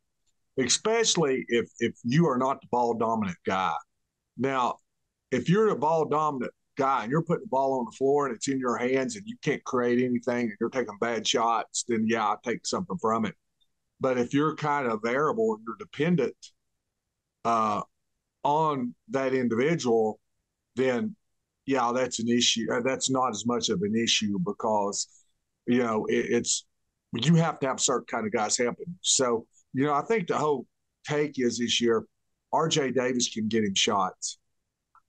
[SPEAKER 2] especially if if you are not the ball dominant guy. Now, if you're a ball dominant guy and you're putting the ball on the floor and it's in your hands and you can't create anything and you're taking bad shots, then yeah, I take something from it. But if you're kind of variable and you're dependent uh, on that individual, then yeah, that's an issue. Uh, that's not as much of an issue because you know it, it's you have to have certain kind of guys helping. So you know, I think the whole take is this year, RJ Davis can get him shots.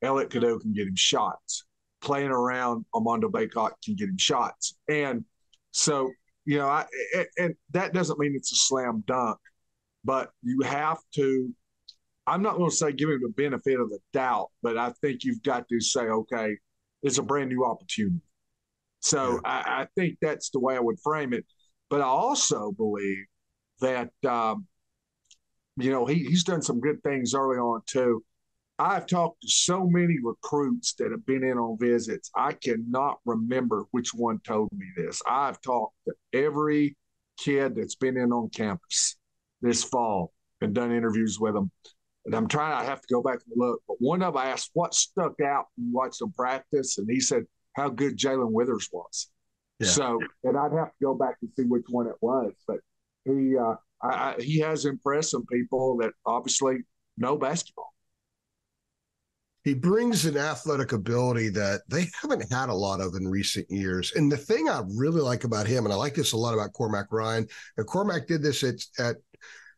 [SPEAKER 2] Elliot Cadeau can get him shots. Playing around Armando Bacot can get him shots. And so, you know, I, and that doesn't mean it's a slam dunk, but you have to. I'm not going to say give him the benefit of the doubt, but I think you've got to say, okay, it's a brand new opportunity. So yeah. I, I think that's the way I would frame it. But I also believe that um, you know he, he's done some good things early on too. I've talked to so many recruits that have been in on visits. I cannot remember which one told me this. I've talked to every kid that's been in on campus this fall and done interviews with them. And I'm trying, I have to go back and look. But one of them asked what stuck out when you watched them practice. And he said how good Jae'Lyn Withers was. Yeah. So, and I'd have to go back and see which one it was. But he uh, I, he has impressed some people that obviously know basketball.
[SPEAKER 1] He brings an athletic ability that they haven't had a lot of in recent years. And the thing I really like about him, and I like this a lot about Cormac Ryan, and Cormac did this at at,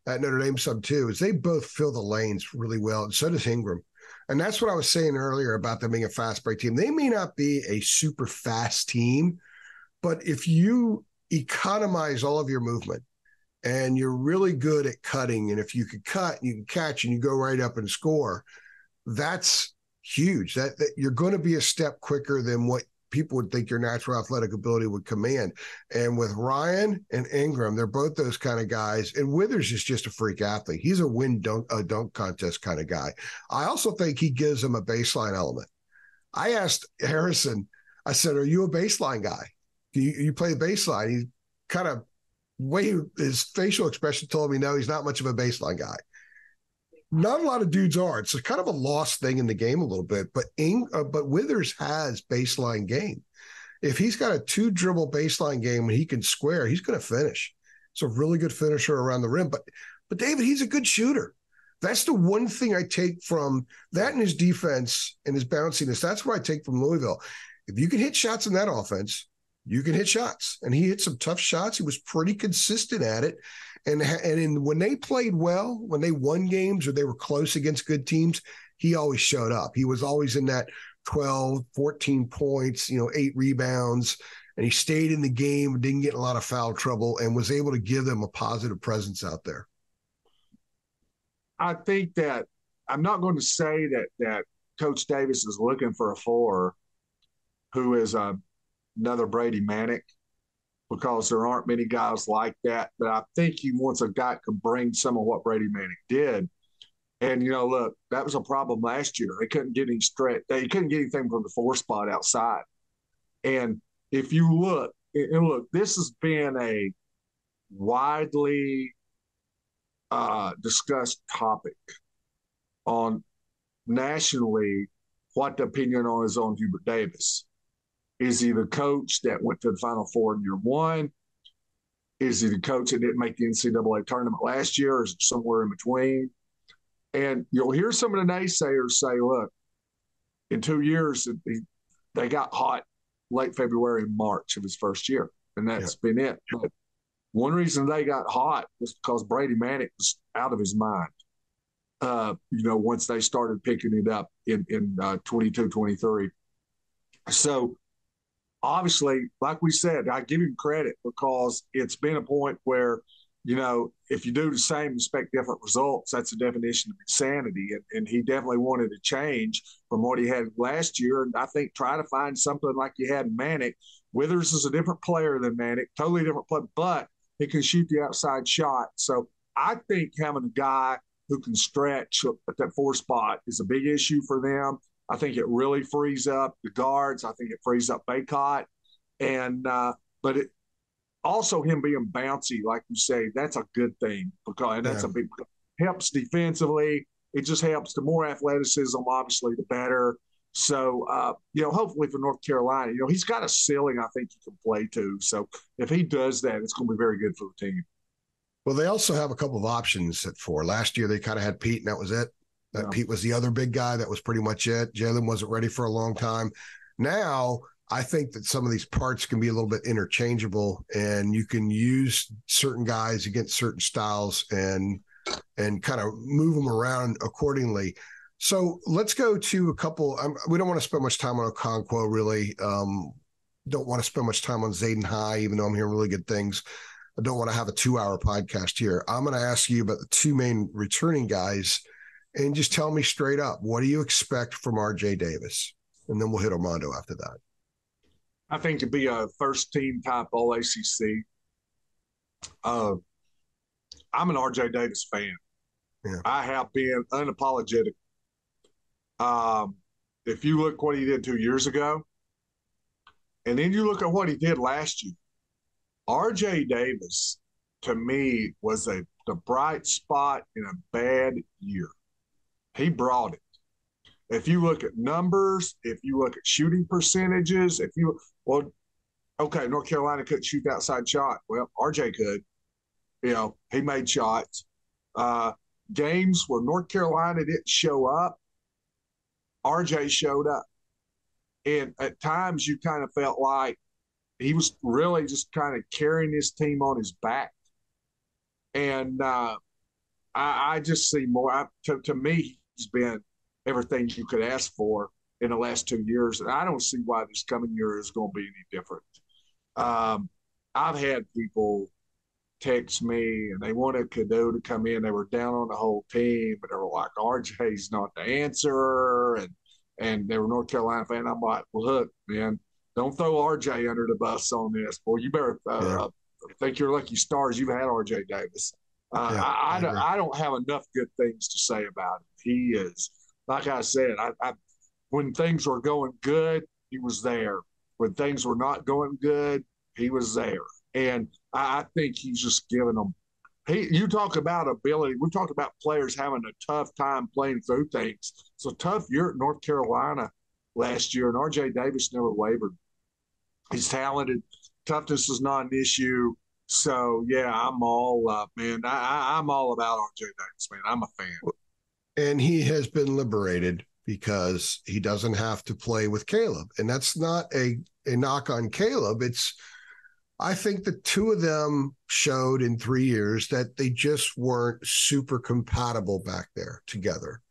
[SPEAKER 1] at Notre Dame sub too, is they both fill the lanes really well, and so does Ingram. And that's what I was saying earlier about them being a fast break team. They may not be a super fast team, but if you economize all of your movement and you're really good at cutting. And if you can cut, and you can catch, and you go right up and score. That's huge. That, that you're going to be a step quicker than what people would think your natural athletic ability would command. And with Ryan and Ingram, they're both those kind of guys. And Withers is just a freak athlete. He's a win dunk a dunk contest kind of guy. I also think he gives them a baseline element. I asked Harrison, I said, "Are you a baseline guy? You, you play baseline?" He kind of way his facial expression told me no, he's not much of a baseline guy. Not a lot of dudes are. It's kind of a lost thing in the game a little bit, but uh, but Withers has baseline game. If he's got a two dribble baseline game and he can square, he's going to finish. It's a really good finisher around the rim. But but David, he's a good shooter. That's the one thing I take from that and his defense and his bounciness. That's what I take from Louisville. If you can hit shots in that offense, you can hit shots. And he hit some tough shots. He was pretty consistent at it. And and in, when they played well, when they won games or they were close against good teams, he always showed up. He was always in that 12, 14 points, you know, eight rebounds. And he stayed in the game, didn't get a lot of foul trouble, and was able to give them a positive presence out there.
[SPEAKER 2] I think that I'm not going to say that that Coach Davis is looking for a four who is a another Brady Manek because there aren't many guys like that. But I think he wants a guy can bring some of what Brady Manek did. And you know, look, that was a problem last year. They couldn't get any straight. They couldn't get anything from the four spot outside. And if you look, and look, this has been a widely uh, discussed topic on nationally what the opinion on is on Hubert Davis. Is he the coach that went to the Final Four in year one? Is he the coach that didn't make the NCAA tournament last year, or is it somewhere in between? And you'll hear some of the naysayers say, look, in two years, they got hot late February and March of his first year. and that's yeah. been it. But one reason they got hot was because Brady Manek was out of his mind. Uh, you know, once they started picking it up in in uh, 22, 23. So obviously, like we said, I give him credit because it's been a point where, you know, if you do the same, expect different results. That's the definition of insanity. And, and he definitely wanted to change from what he had last year. And I think try to find something like you had Manek. Withers is a different player than Manek, totally different player, but he can shoot the outside shot. So I think having a guy who can stretch at that four spot is a big issue for them. I think it really frees up the guards. I think it frees up Bacot. And, uh, but it also him being bouncy, like you say, that's a good thing because and that's yeah. a big helps defensively. It just helps. The more athleticism, obviously, the better. So, uh, you know, hopefully for North Carolina, you know, he's got a ceiling I think he can play to. So if he does that, it's going to be very good for the team.
[SPEAKER 1] Well, they also have a couple of options at four. Last year, they kind of had Pete, and that was it. That yeah. Pete was the other big guy. That was pretty much it. Jalen wasn't ready for a long time. Now, I think that some of these parts can be a little bit interchangeable, and you can use certain guys against certain styles and and kind of move them around accordingly. So let's go to a couple. Um, we don't want to spend much time on Okonkwo, really. Um, don't want to spend much time on Zayden High, even though I'm hearing really good things. I don't want to have a two hour podcast here. I'm going to ask you about the two main returning guys and just tell me straight up what do you expect from RJ Davis? And then we'll hit Armando after that.
[SPEAKER 2] I think it'd be a first team type All ACC. Uh, I'm an RJ Davis fan. Yeah. I have been unapologetic. Um, if you look what he did two years ago, and then you look at what he did last year, RJ Davis to me was a the bright spot in a bad year. He brought it. If you look at numbers, if you look at shooting percentages, if you well, okay, North Carolina couldn't shoot outside shot. Well, RJ could. You know, he made shots. Uh, games where North Carolina didn't show up, RJ showed up. And at times you kind of felt like he was really just kind of carrying his team on his back. And uh, I, I, just see more. I, to, to me, he's been everything you could ask for in the last two years. And I don't see why this coming year is going to be any different. Um, I've had people text me and they wanted Cadeau to come in. They were down on the whole team, but they were like, RJ's not the answer. And and they were North Carolina fan. I'm like, well, look, man, don't throw RJ under the bus on this. Boy, you better uh, yeah. think you're lucky stars you've had RJ Davis. Uh, yeah, I, I, don't, I, don't, have enough good things to say about him. He is, like I said, I, I, when things were going good, he was there. When things were not going good, he was there. And I, think he's just giving them. He, you talk about ability. We talked about players having a tough time playing through things. So tough year at North Carolina last year, and RJ Davis never wavered. He's talented. Toughness is not an issue. So yeah, I'm all uh, man. I, I'm all about RJ Davis, man. I'm a fan.
[SPEAKER 1] And he has been liberated because he doesn't have to play with Caleb, and that's not a a knock on Caleb. It's I think the two of them showed in three years that they just weren't super compatible back there together.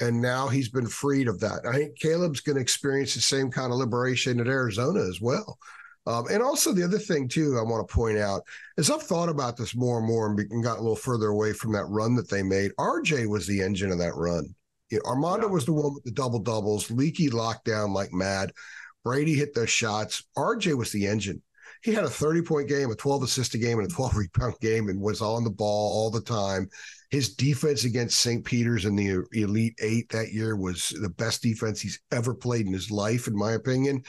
[SPEAKER 1] And now he's been freed of that. I think Caleb's going to experience the same kind of liberation at Arizona as well. Um, and also the other thing too, I want to point out is I've thought about this more and more and got a little further away from that run that they made. RJ was the engine of that run. You know, Armando yeah. was the one with the double doubles. Leaky locked down like mad. Brady hit those shots. RJ was the engine. He had a 30 point game, a 12 assist a game, and a 12 rebound game, and was on the ball all the time. His defense against St. Peter's in the Elite Eight that year was the best defense he's ever played in his life, in my opinion.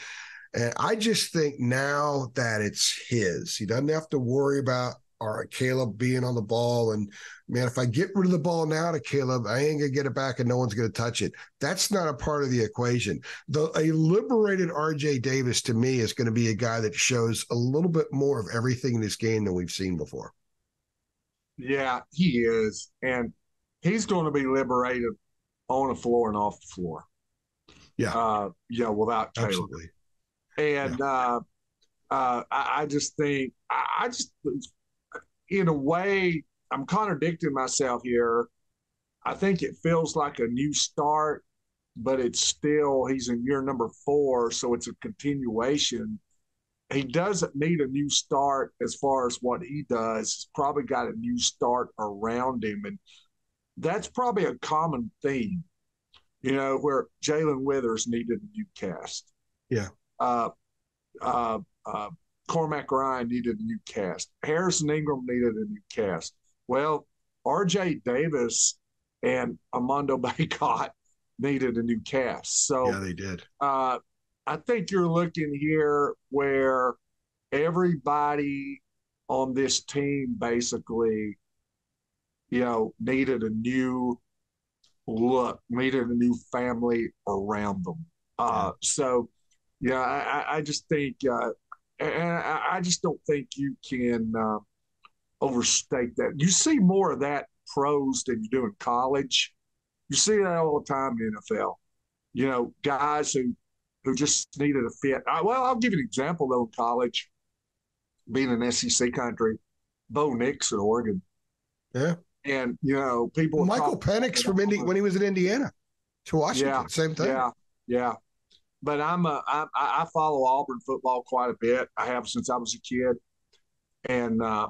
[SPEAKER 1] And I just think now that it's his, he doesn't have to worry about all right, Caleb being on the ball. And man, if I get rid of the ball now to Caleb, I ain't gonna get it back and no one's gonna touch it. That's not a part of the equation. The a liberated RJ Davis to me is gonna be a guy that shows a little bit more of everything in this game than we've seen before.
[SPEAKER 2] Yeah, he is. And he's gonna be liberated on the floor and off the floor.
[SPEAKER 1] Yeah.
[SPEAKER 2] Uh, yeah, without Caleb. Absolutely. And yeah. uh, uh, I, I, just think I, I just, in a way, I'm contradicting myself here. I think it feels like a new start, but it's still he's in year number four, so it's a continuation. He doesn't need a new start as far as what he does. He's probably got a new start around him, and that's probably a common theme. You know, where Jae'Lyn Withers needed a new cast.
[SPEAKER 1] Yeah.
[SPEAKER 2] Uh, uh, uh, Cormac Ryan needed a new cast. Harrison Ingram needed a new cast. Well, RJ Davis and Armando Bacot needed a new cast. So
[SPEAKER 1] yeah, they did.
[SPEAKER 2] Uh, I think you're looking here where everybody on this team basically, you know, needed a new look, needed a new family around them. Uh, so, yeah, I, I just think, uh, and I, just don't think you can uh, overstate that. You see more of that pros than you do in college. You see that all the time in the NFL. You know, guys who who just needed a fit. I, well, I'll give you an example though. In college, being an SEC country, Bo Nix at Oregon.
[SPEAKER 1] Yeah.
[SPEAKER 2] And you know, people.
[SPEAKER 1] Michael Penix from Indy when he was in Indiana to Washington. Yeah, same thing.
[SPEAKER 2] Yeah, yeah. But I'm a, I, I follow Auburn football quite a bit. I have since I was a kid, and uh,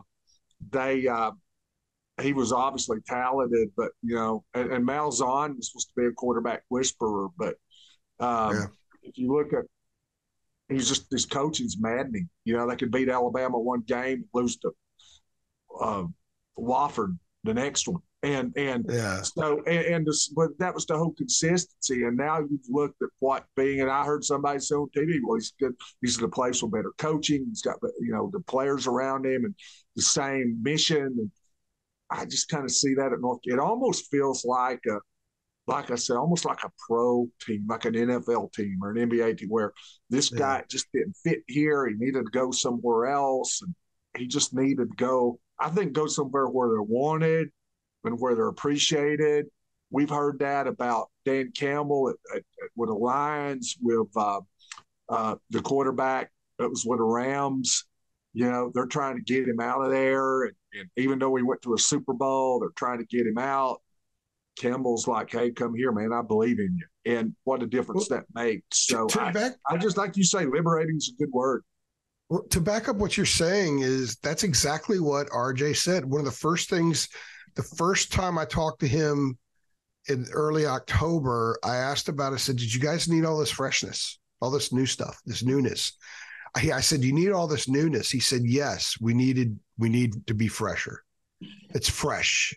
[SPEAKER 2] they uh, he was obviously talented, but you know, and, and Malzahn was supposed to be a quarterback whisperer, but um, yeah. if you look at he's just his coaching's maddening. You know, they could beat Alabama one game, lose to uh, Wofford the next one, and and
[SPEAKER 1] yeah.
[SPEAKER 2] so and, and this, but that was the whole consistency. And now you've looked at what being, and I heard somebody say on TV, well, he's good. He's in a place with better coaching. He's got you know the players around him and the same mission. And I just kind of see that at North. It almost feels like a, like I said, almost like a pro team, like an NFL team or an NBA team, where this yeah. guy just didn't fit here. He needed to go somewhere else, and he just needed to go. I think go somewhere where they're wanted and where they're appreciated. We've heard that about Dan Campbell at, at, with the Lions, with uh, uh, the quarterback that was with the Rams. You know, they're trying to get him out of there. And, and even though he went to a Super Bowl, they're trying to get him out. Campbell's like, hey, come here, man. I believe in you. And what a difference well, that makes. So I, back, I just like you say, liberating is a good word.
[SPEAKER 1] Well, to back up what you're saying is that's exactly what RJ said. One of the first things, the first time I talked to him in early October, I asked about. It, I said, "Did you guys need all this freshness, all this new stuff, this newness?" I, I said, "You need all this newness." He said, "Yes, we needed. We need to be fresher. It's fresh."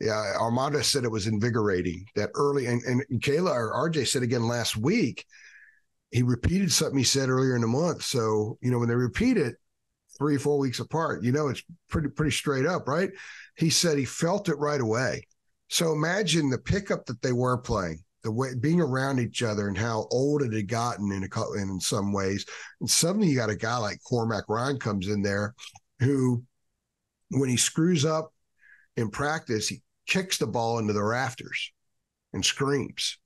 [SPEAKER 1] Yeah, Armando said it was invigorating that early, and, and Kayla or RJ said again last week. He repeated something he said earlier in the month. So you know when they repeat it three four weeks apart, you know it's pretty pretty straight up, right? He said he felt it right away. So imagine the pickup that they were playing the way being around each other and how old it had gotten in a in some ways. And suddenly you got a guy like Cormac Ryan comes in there, who, when he screws up in practice, he kicks the ball into the rafters and screams.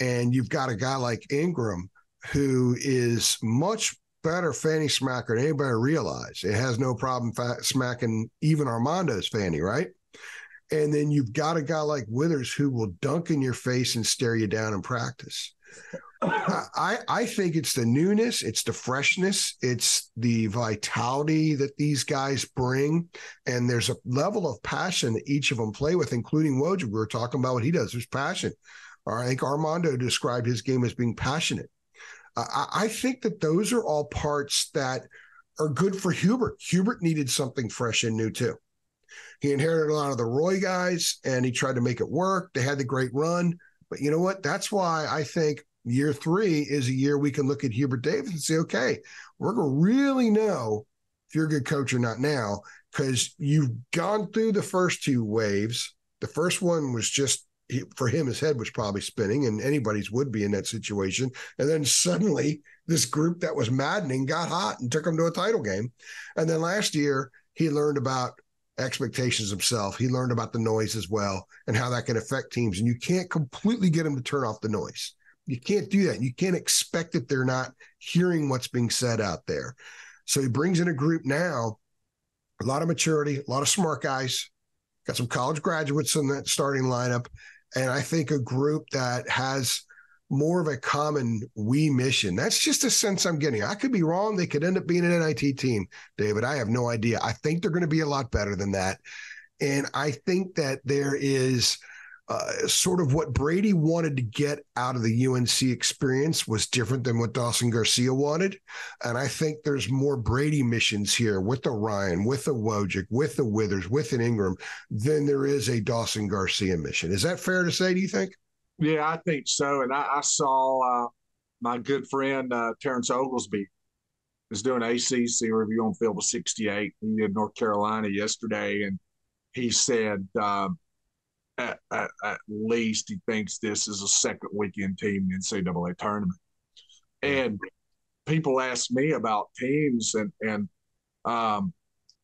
[SPEAKER 1] And you've got a guy like Ingram who is much better fanny smacker than anybody realize. It has no problem fa- smacking even Armando's fanny, right? And then you've got a guy like Withers who will dunk in your face and stare you down in practice. I, I think it's the newness, it's the freshness, it's the vitality that these guys bring. And there's a level of passion that each of them play with, including Woj. We were talking about what he does. There's passion. I think Armando described his game as being passionate. I, I think that those are all parts that are good for Hubert. Hubert needed something fresh and new too. He inherited a lot of the Roy guys and he tried to make it work. They had the great run. But you know what? That's why I think year three is a year we can look at Hubert Davis and say, okay, we're going to really know if you're a good coach or not now because you've gone through the first two waves. The first one was just for him, his head was probably spinning, and anybody's would be in that situation. And then suddenly, this group that was maddening got hot and took him to a title game. And then last year, he learned about expectations himself. He learned about the noise as well and how that can affect teams. And you can't completely get him to turn off the noise. You can't do that. You can't expect that they're not hearing what's being said out there. So he brings in a group now, a lot of maturity, a lot of smart guys, got some college graduates in that starting lineup. And I think a group that has more of a common we mission. That's just a sense I'm getting. I could be wrong. They could end up being an NIT team, David. I have no idea. I think they're going to be a lot better than that. And I think that there is uh, sort of what Brady wanted to get out of the UNC experience was different than what Dawson Garcia wanted. And I think there's more Brady missions here with the Ryan, with the Wojcik, with the Withers, with an Ingram than there is a Dawson Garcia mission. Is that fair to say, do you think?
[SPEAKER 2] Yeah, I think so. And I, I saw uh, my good friend uh, Terrence Oglesby is doing ACC review on Field 68. He did North Carolina yesterday, and he said um, at, at, at, least he thinks this is a second weekend team in NCAA tournament. And people ask me about teams, and and um,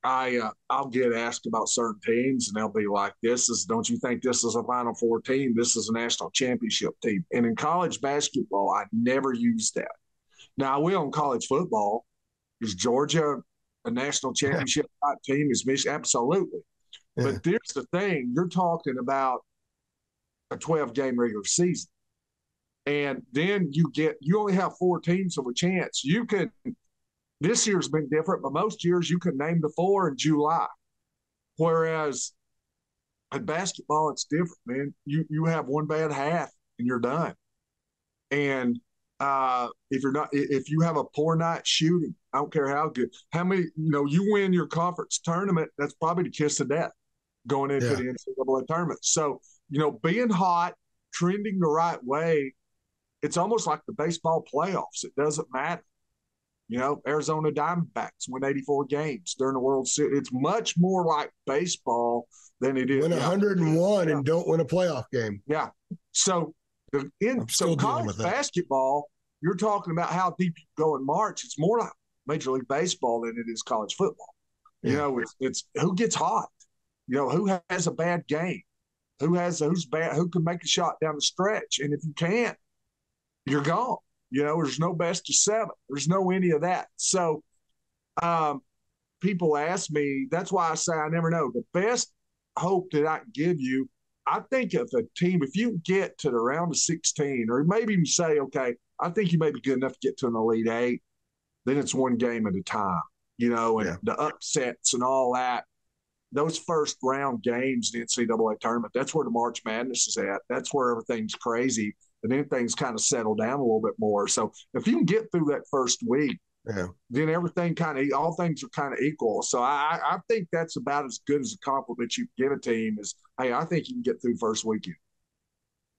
[SPEAKER 2] I uh, I'll get asked about certain teams, and they'll be like, "This is don't you think this is a Final Four team? This is a national championship team." And in college basketball, I never use that. Now I will in college football. Is Georgia a national championship team? Is Michigan absolutely? Yeah. But there's the thing: you're talking about a 12 game regular season, and then you get you only have four teams of a chance. You can this year's been different, but most years you can name the four in July. Whereas in basketball, it's different, man. You you have one bad half and you're done. And uh, if you're not, if you have a poor night shooting, I don't care how good, how many, you know, you win your conference tournament, that's probably the kiss of death going into yeah. the NCAA tournament. So, you know, being hot, trending the right way, it's almost like the baseball playoffs. It doesn't matter. You know, Arizona Diamondbacks win 84 games during the World Series. It's much more like baseball than it is.
[SPEAKER 1] Win 101 yeah. and don't win a playoff game.
[SPEAKER 2] Yeah. So, the, in so college basketball, you're talking about how deep you go in March. It's more like Major League Baseball than it is college football. You know, it's, it's who gets hot. You know, who has a bad game, who has who's bad, who can make a shot down the stretch, and if you can't, you're gone. You know, there's no best of seven. There's no any of that. So um, people ask me, that's why I say I never know. The best hope that I can give you, I think if a team, if you get to the round of 16, or maybe you say, okay, I think you may be good enough to get to an Elite Eight, then it's one game at a time, you know, and yeah. the upsets and all that. Those first round games, in the NCAA tournament, that's where the March Madness is at. That's where everything's crazy and then things kind of settle down a little bit more. So if you can get through that first week, yeah. then everything kind of all things are kind of equal. So I, I think that's about as good as a compliment you give a team is, hey, I think you can get through first weekend.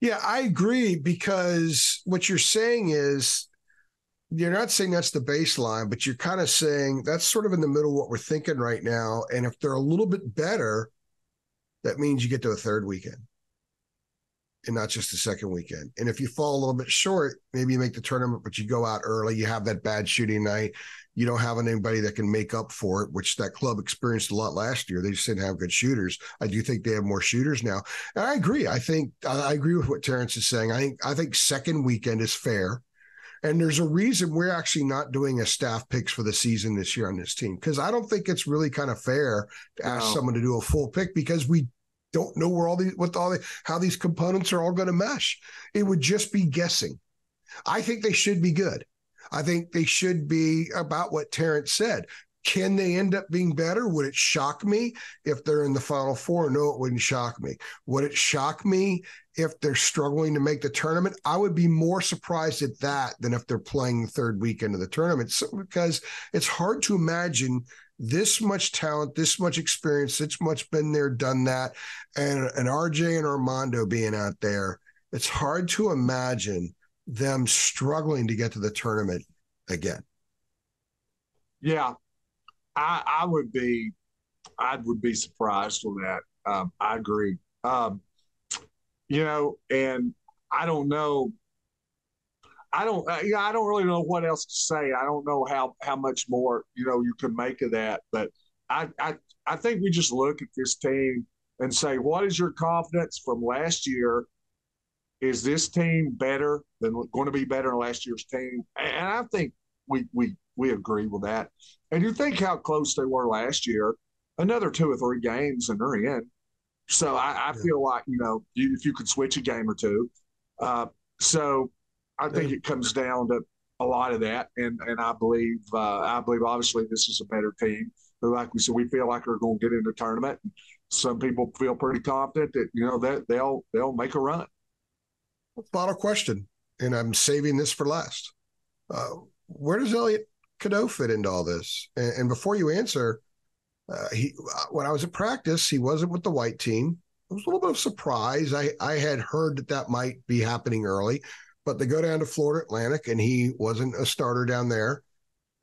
[SPEAKER 1] Yeah, I agree because what you're saying is you're not saying that's the baseline, but you're kind of saying that's sort of in the middle what we're thinking right now. And if they're a little bit better, that means you get to a third weekend and not just the second weekend. And if you fall a little bit short, maybe you make the tournament, but you go out early, you have that bad shooting night. You don't have anybody that can make up for it, which that club experienced a lot last year. They just didn't have good shooters. I do think they have more shooters now. And I agree. I think I agree with what Terrence is saying. I think I think second weekend is fair. And there's a reason we're actually not doing a staff picks for the season this year on this team because I don't think it's really kind of fair to ask no. someone to do a full pick because we don't know where all these what all the how these components are all going to mesh. It would just be guessing. I think they should be good. I think they should be about what Terrence said. Can they end up being better? Would it shock me if they're in the final four? No, it wouldn't shock me. Would it shock me if they're struggling to make the tournament? I would be more surprised at that than if they're playing the third weekend of the tournament so, because it's hard to imagine this much talent, this much experience, this much been there, done that, and an RJ and Armando being out there, it's hard to imagine them struggling to get to the tournament again.
[SPEAKER 2] Yeah, I, I would be, I would be surprised with that. Um, I agree. Um, you know, and I don't know I don't, uh, yeah, I don't really know what else to say. I don't know how how much more you know you can make of that. But I I I think we just look at this team and say, what is your confidence from last year? is this team better than going to be better than last year's team? And I think we we we agree with that. And you think how close they were last year, another two or three games and they're in. So I, I feel like you know you, if you could switch a game or two. Uh, so I think it comes down to a lot of that, and and I believe uh, I believe obviously this is a better team. But like we said, we feel like we're going to get in the tournament. Some people feel pretty confident that you know that they'll they'll make a run.
[SPEAKER 1] Final question, and I'm saving this for last. Uh, where does Elliot Cadeau fit into all this? And, and before you answer, uh, he when I was at practice, he wasn't with the white team. It was a little bit of surprise. I I had heard that that might be happening early, but they go down to Florida Atlantic, and he wasn't a starter down there.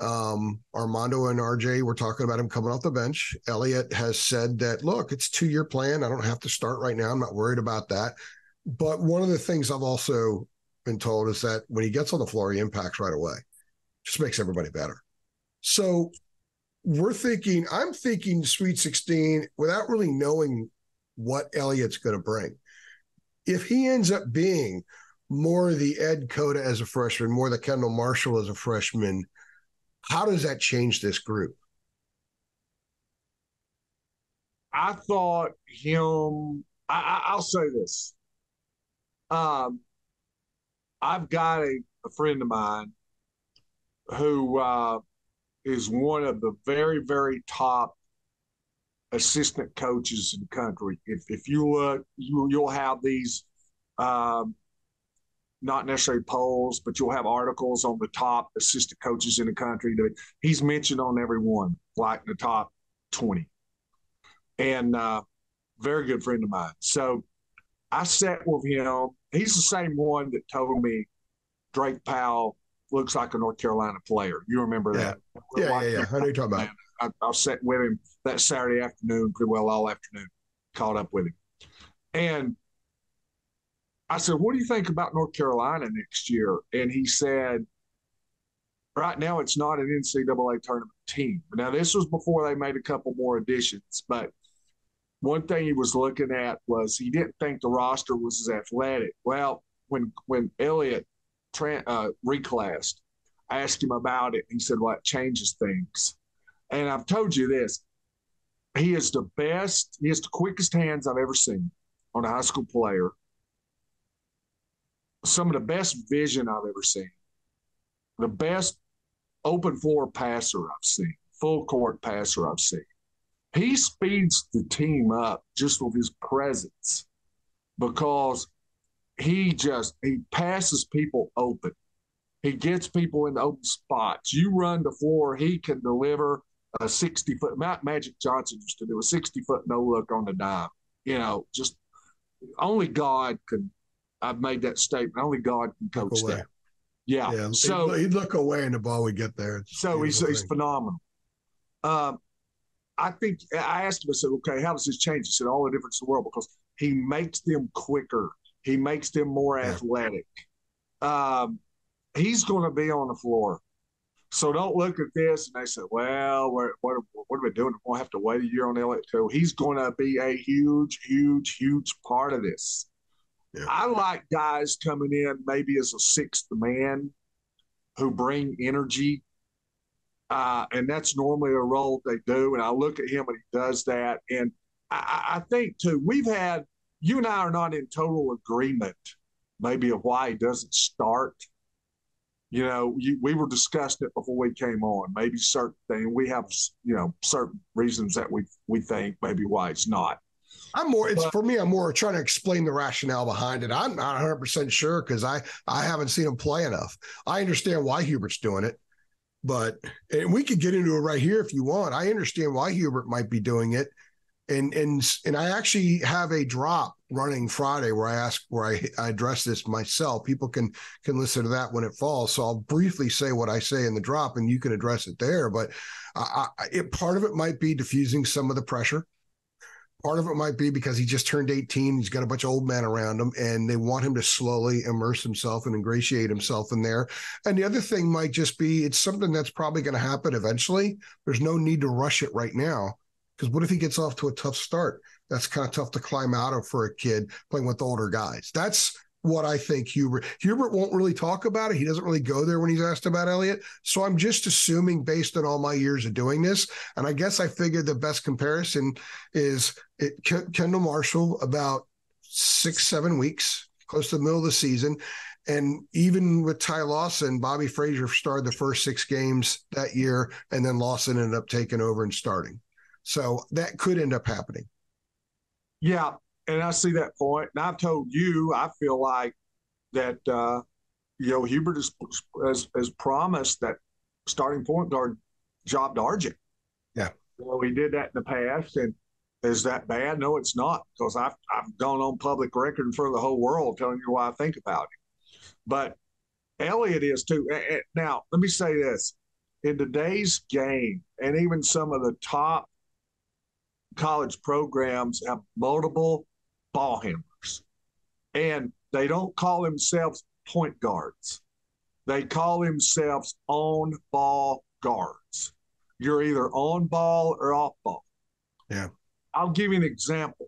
[SPEAKER 1] Um, Armando and RJ were talking about him coming off the bench. Elliot has said that, look, it's two year plan. I don't have to start right now. I'm not worried about that. But one of the things I've also been told is that when he gets on the floor, he impacts right away. Just makes everybody better. So we're thinking, I'm thinking Sweet 16 without really knowing what Elliot's going to bring. If he ends up being more the Ed Cota as a freshman, more the Kendall Marshall as a freshman, how does that change this group?
[SPEAKER 2] I thought him. I, will say this. Um, I've got a, a friend of mine who uh, is one of the very, very top assistant coaches in the country. If if you look, you you'll have these um, not necessarily polls, but you'll have articles on the top assistant coaches in the country. That he's mentioned on every one, like the top 20. And uh, very good friend of mine. So I sat with him. He's the same one that told me Drake Powell looks like a North Carolina player. You remember
[SPEAKER 1] yeah.
[SPEAKER 2] that?
[SPEAKER 1] Yeah, yeah, yeah. How do you talk about?
[SPEAKER 2] I, I sat with him that Saturday afternoon, pretty well all afternoon, caught up with him. And I said, What do you think about North Carolina next year? And he said, Right now, it's not an NCAA tournament team. Now, this was before they made a couple more additions, but one thing he was looking at was he didn't think the roster was as athletic. Well, when when Elliot tra- uh, reclassed, I asked him about it. He said, "Well, it changes things." And I've told you this: he is the best. He has the quickest hands I've ever seen on a high school player some of the best vision I've ever seen, the best open floor passer I've seen, full court passer I've seen. He speeds the team up just with his presence because he just he passes people open. He gets people in open spots. You run the floor, he can deliver a 60 foot. Magic Johnson used to do a 60 foot no look on the dime. You know, just only God could I've made that statement. Only God can coach that. Yeah. yeah. So
[SPEAKER 1] he'd, look away and the ball would get there.
[SPEAKER 2] It's so he's, he's phenomenal. Um, I think I asked him, I said, okay, how does this change? He said, all the difference in the world because he makes them quicker. He makes them more athletic. Um, he's going to be on the floor. So don't look at this and they say, well, what, what are we doing? We'll have to wait a year on too. He's going to be a huge, huge, huge part of this. Yeah. I like guys coming in maybe as a sixth man who bring energy. Uh, and that's normally a role they do. And I look at him and he does that. And I, I think, too, we've had, you and I are not in total agreement maybe of why he doesn't start. You know, you, we were discussing it before we came on. Maybe certain thing we have, you know, certain reasons that we we think maybe why it's not.
[SPEAKER 1] I'm more. It's for me. I'm more trying to explain the rationale behind it. I'm not 100 percent sure because I I haven't seen him play enough. I understand why Hubert's doing it, but and we could get into it right here if you want. I understand why Hubert might be doing it, and and and I actually have a drop running Friday where I ask where I, I address this myself. People can can listen to that when it falls. So I'll briefly say what I say in the drop, and you can address it there. But I, I, it, part of it might be diffusing some of the pressure Part of it might be because he just turned 18. He's got a bunch of old men around him, and they want him to slowly immerse himself and ingratiate himself in there. And the other thing might just be it's something that's probably going to happen eventually. There's no need to rush it right now. Because what if he gets off to a tough start? That's kind of tough to climb out of for a kid playing with older guys. That's what I think Hubert. Hubert won't really talk about it. He doesn't really go there when he's asked about Elliot. So I'm just assuming based on all my years of doing this. And I guess I figured the best comparison is it, Kendall Marshall about six, seven weeks, close to the middle of the season. And even with Ty Lawson, Bobby Frasor started the first six games that year, and then Lawson ended up taking over and starting. So that could end up happening.
[SPEAKER 2] Yeah, and I see that point. And I've told you, I feel like that uh, you know Hubert has, has, has promised that starting point guard job to RJ.
[SPEAKER 1] Yeah.
[SPEAKER 2] Well, he did that in the past, and is that bad? No, it's not, because I've I've gone on public record in front of the whole world telling you what I think about it. But Elliot is too. Now, let me say this: in today's game, and even some of the top college programs have multiple ball handlers. And they don't call themselves point guards, they call themselves on ball guards. You're either on ball or off ball.
[SPEAKER 1] Yeah.
[SPEAKER 2] I'll give you an example.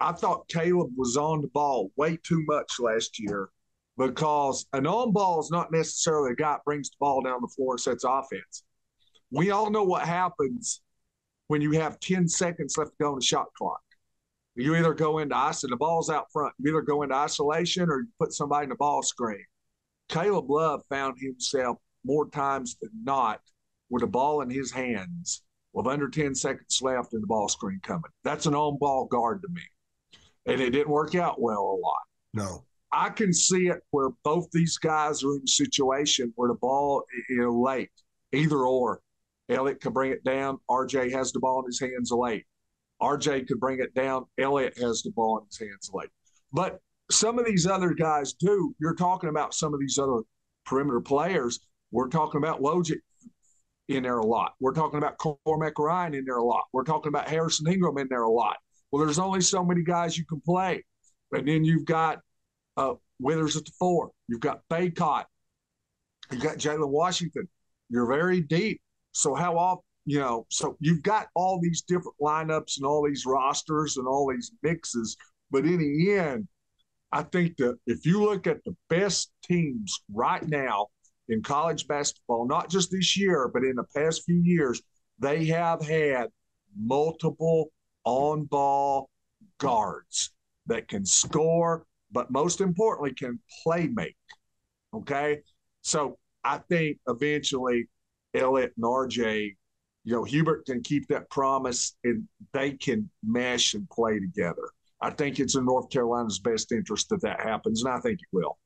[SPEAKER 2] I thought Caleb was on the ball way too much last year because an on ball is not necessarily a guy that brings the ball down the floor and sets offense. We all know what happens when you have 10 seconds left to go on the shot clock. You either go into isolation, the ball's out front. You either go into isolation or you put somebody in the ball screen. Caleb Love found himself more times than not with a ball in his hands with under 10 seconds left and the ball screen coming. That's an on ball guard to me. And it didn't work out well a lot.
[SPEAKER 1] No.
[SPEAKER 2] I can see it where both these guys are in a situation where the ball, you know, late, either or. Elliot could bring it down. RJ has the ball in his hands late. RJ could bring it down. Elliot has the ball in his hands late. But some of these other guys do. You're talking about some of these other perimeter players. We're talking about Wojcik in there a lot. We're talking about Cormac Ryan in there a lot. We're talking about Harrison Ingram in there a lot. Well, there's only so many guys you can play. And then you've got uh, Withers at the four. You've got Bacot. You've got Jalen Washington. You're very deep. So how often you know, so you've got all these different lineups and all these rosters and all these mixes. But in the end, I think that if you look at the best teams right now in college basketball, not just this year, but in the past few years, they have had multiple on ball guards that can score, but most importantly, can play make. Okay. So I think eventually Elliot and RJ you know, Hubert can keep that promise and they can mesh and play together. I think it's in North Carolina's best interest that that happens, and I think it will.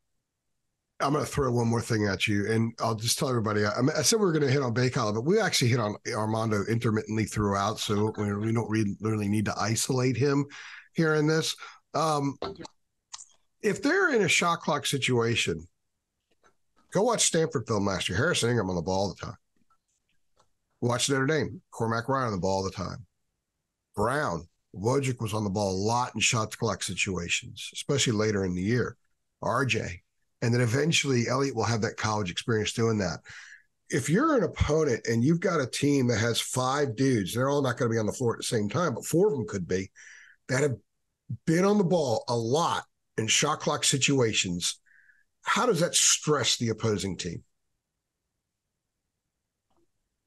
[SPEAKER 1] I'm going to throw one more thing at you, and I'll just tell everybody. I, I said we were going to hit on Bacot, but we actually hit on Armando intermittently throughout, so we, we don't really, really need to isolate him here in this. Um, if they're in a shot clock situation, go watch Stanford film last year. Harrison Ingram on the ball all the time. Watch Notre Dame. Cormac Ryan on the ball all the time. Brown, Wojcik was on the ball a lot in shot clock situations, especially later in the year. RJ. And then eventually Elliot will have that college experience doing that. If you're an opponent and you've got a team that has five dudes, they're all not going to be on the floor at the same time, but four of them could be, that have been on the ball a lot in shot clock situations, how does that stress the opposing team?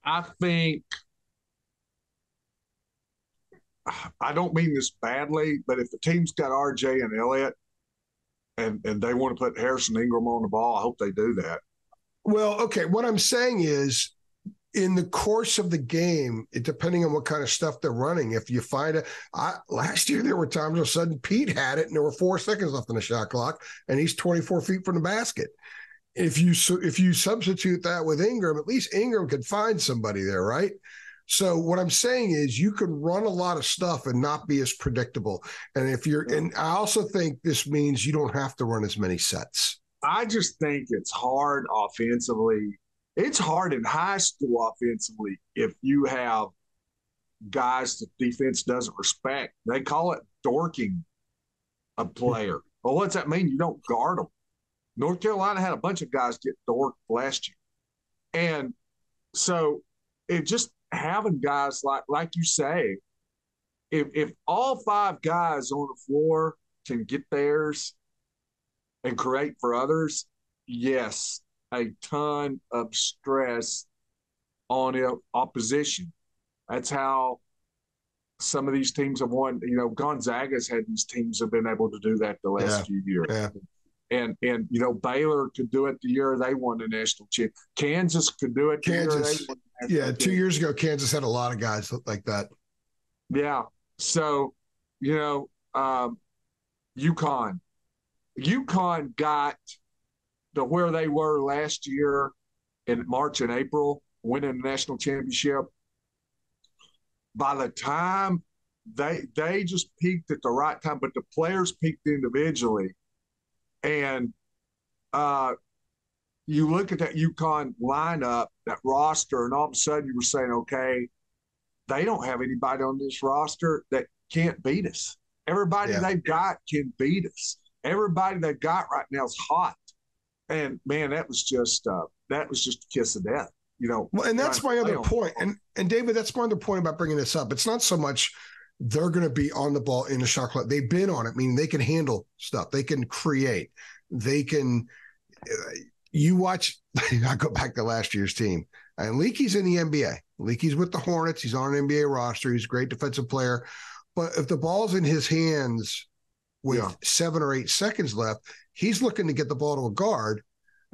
[SPEAKER 2] I think I don't mean this badly, but if the team's got RJ and Elliot and and they want to put Harrison Ingram on the ball, I hope they do that.
[SPEAKER 1] Well, okay. What I'm saying is in the course of the game, it, depending on what kind of stuff they're running, if you find it, last year there were times all of a sudden Pete had it and there were four seconds left on the shot clock and he's 24 feet from the basket if you if you substitute that with Ingram, at least Ingram could find somebody there, right? So what I'm saying is you can run a lot of stuff and not be as predictable. And if you're and I also think this means you don't have to run as many sets.
[SPEAKER 2] I just think it's hard offensively. It's hard in high school offensively if you have guys the defense doesn't respect. They call it dorking a hmm. player. Well, what's that mean? You don't guard them. North Carolina had a bunch of guys get dorked last year. And so it just having guys like like you say, if if all five guys on the floor can get theirs, and create for others, yes, a ton of stress on the opposition. That's how some of these teams have won. You know, Gonzaga's had these teams have been able to do that the last
[SPEAKER 1] Yeah.
[SPEAKER 2] few years.
[SPEAKER 1] Yeah.
[SPEAKER 2] And and you know Baylor could do it the year they won the national championship. Kansas could do it. The year
[SPEAKER 1] Kansas,
[SPEAKER 2] they won the
[SPEAKER 1] Yeah, two years ago, Kansas had a lot of guys like that.
[SPEAKER 2] Yeah. So, you know, um, UConn. UConn got to where they were last year in March and April, winning the national championship. By the time they they just peaked at the right time, but the players peaked individually. And uh you look at that UConn lineup, that roster, and all of a sudden you were saying, okay, they don't have anybody on this roster that can't beat us. Everybody
[SPEAKER 1] Yeah.
[SPEAKER 2] they've got can beat us. Everybody they've got right now is hot. And man, that was just uh, that was just a kiss of death. You know,
[SPEAKER 1] Well, and that's my other point. And and David, that's my other point about bringing this up. It's not so much they're going to be on the ball in the shot clock. They've been on it, meaning they can handle stuff. They can create. They can. uh, You watch. I go back to last year's team. And Leaky's in the NBA. Leaky's with the Hornets. He's on an NBA roster. He's a great defensive player. But if the ball's in his hands with
[SPEAKER 2] Yeah.
[SPEAKER 1] seven or eight seconds left, he's looking to get the ball to a guard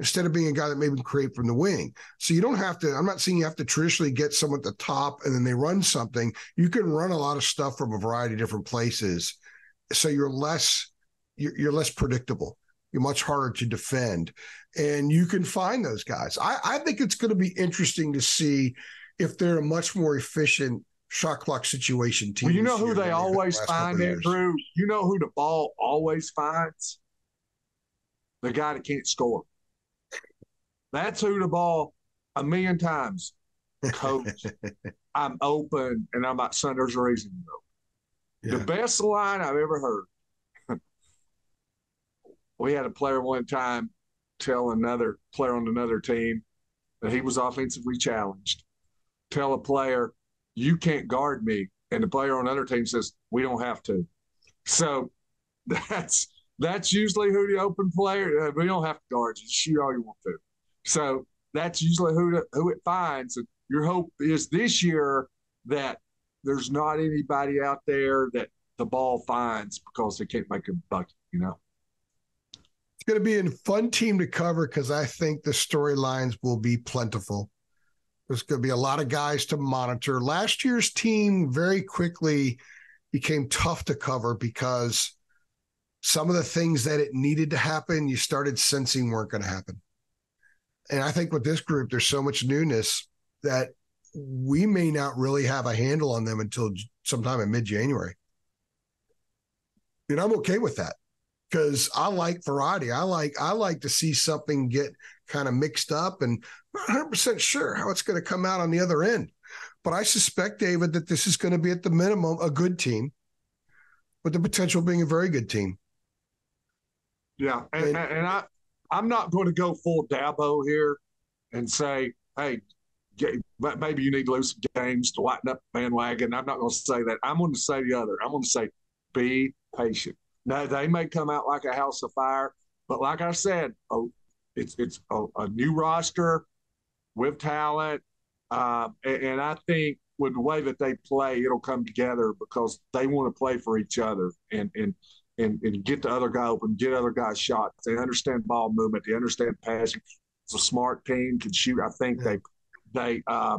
[SPEAKER 1] instead of being a guy that maybe can create from the wing. So you don't have to, I'm not saying you have to traditionally get someone at the top and then they run something. You can run a lot of stuff from a variety of different places. So you're less, you're, you're less predictable. You're much harder to defend. And you can find those guys. I, I think it's going to be interesting to see if they're a much more efficient shot clock situation team.
[SPEAKER 2] Well, you know who they
[SPEAKER 1] than the
[SPEAKER 2] always find. Andrew? You know who the ball always finds? The guy that can't score. That's who the ball a million times. Coach, I'm open, and I'm like, son, there's a reason you know.
[SPEAKER 1] Yeah.
[SPEAKER 2] The best line I've ever heard. we had a player one time tell another player on another team that he was offensively challenged. Tell a player, you can't guard me. And the player on another team says, we don't have to. So that's that's usually who the open player, uh, we don't have to guard you. Shoot all you want to. So that's usually who the, who it finds. And your hope is this year that there's not anybody out there that the ball finds because they can't make a bucket, you know?
[SPEAKER 1] It's going to be a fun team to cover because I think the storylines will be plentiful. There's going to be a lot of guys to monitor. Last year's team very quickly became tough to cover because some of the things that it needed to happen, you started sensing weren't going to happen. And I think with this group, there's so much newness that we may not really have a handle on them until sometime in mid January. And I'm okay with that because I like variety. I like I like to see something get kind of mixed up and not 100 percent sure how it's going to come out on the other end. But I suspect, David, that this is going to be at the minimum a good team, with the potential being a very good team.
[SPEAKER 2] Yeah. And,
[SPEAKER 1] And-
[SPEAKER 2] and I, I'm not going to go full Dabo here and say, hey, maybe you need to lose some games to lighten up the bandwagon. I'm not going to say that. I'm going to say the other. I'm going to say, be patient. Now, they may come out like a house of fire, but like I said, oh, it's it's a, a new roster with talent, uh, and, and I think with the way that they play, it'll come together because they want to play for each other and and and, and get the other guy open, get other guys shot. They understand ball movement. They understand passing. It's a smart team, can shoot. I think they they uh,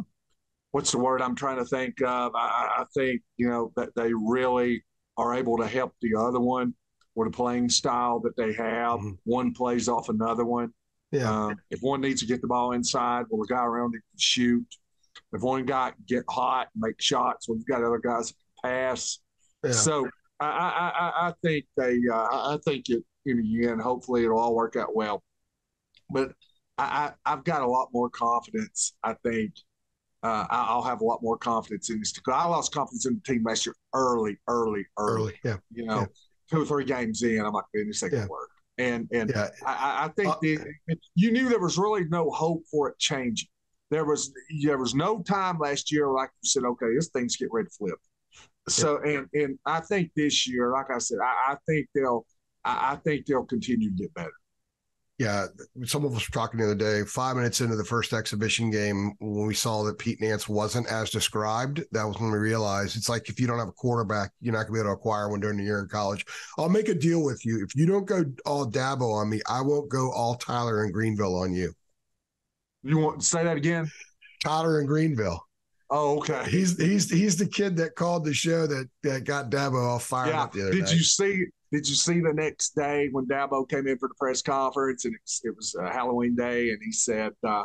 [SPEAKER 2] what's the word I'm trying to think of? I, I think you know that they really are able to help the other one with the playing style that they have.
[SPEAKER 1] Mhm.
[SPEAKER 2] One plays off another one.
[SPEAKER 1] Yeah,
[SPEAKER 2] Um, if one needs to get the ball inside, well, the guy around it can shoot. If one guy can get hot and make shots, well, you've got other guys that can pass.
[SPEAKER 1] yeah.
[SPEAKER 2] So I, I, I, think they, uh, I think it in the end, hopefully it'll all work out well. But I, I I've got a lot more confidence. I think uh, I- I'll have a lot more confidence in this. I lost confidence in the team last year early, early, early.
[SPEAKER 1] early. Yeah,
[SPEAKER 2] You know,
[SPEAKER 1] Yeah.
[SPEAKER 2] two or three games in, I'm like, man, this ain't
[SPEAKER 1] Yeah.
[SPEAKER 2] work. And and
[SPEAKER 1] yeah.
[SPEAKER 2] I- I, I think
[SPEAKER 1] Uh,
[SPEAKER 2] the, you knew there was really no hope for it changing. There was there was no time last year like you said, okay, this thing's getting ready to flip. So and and I think this year, like I said, I, I think they'll I, I think they'll continue to get better.
[SPEAKER 1] Yeah, some of us were talking the other day. Five minutes into the first exhibition game, when we saw that Pete Nance wasn't as described, that was when we realized it's like if you don't have a quarterback, you're not going to be able to acquire one during the year in college. I'll make a deal with you. If you don't go all Dabo on me, I won't go all Tyler and Greenville on you.
[SPEAKER 2] You want to say that again?
[SPEAKER 1] Tyler and Greenville.
[SPEAKER 2] Oh, okay.
[SPEAKER 1] He's he's he's the kid that called the show that that got Dabo all fired
[SPEAKER 2] yeah.
[SPEAKER 1] up the other
[SPEAKER 2] Did you see? Did you see the next day when Dabo came in for the press conference and it, it was uh, Halloween day and he said, uh,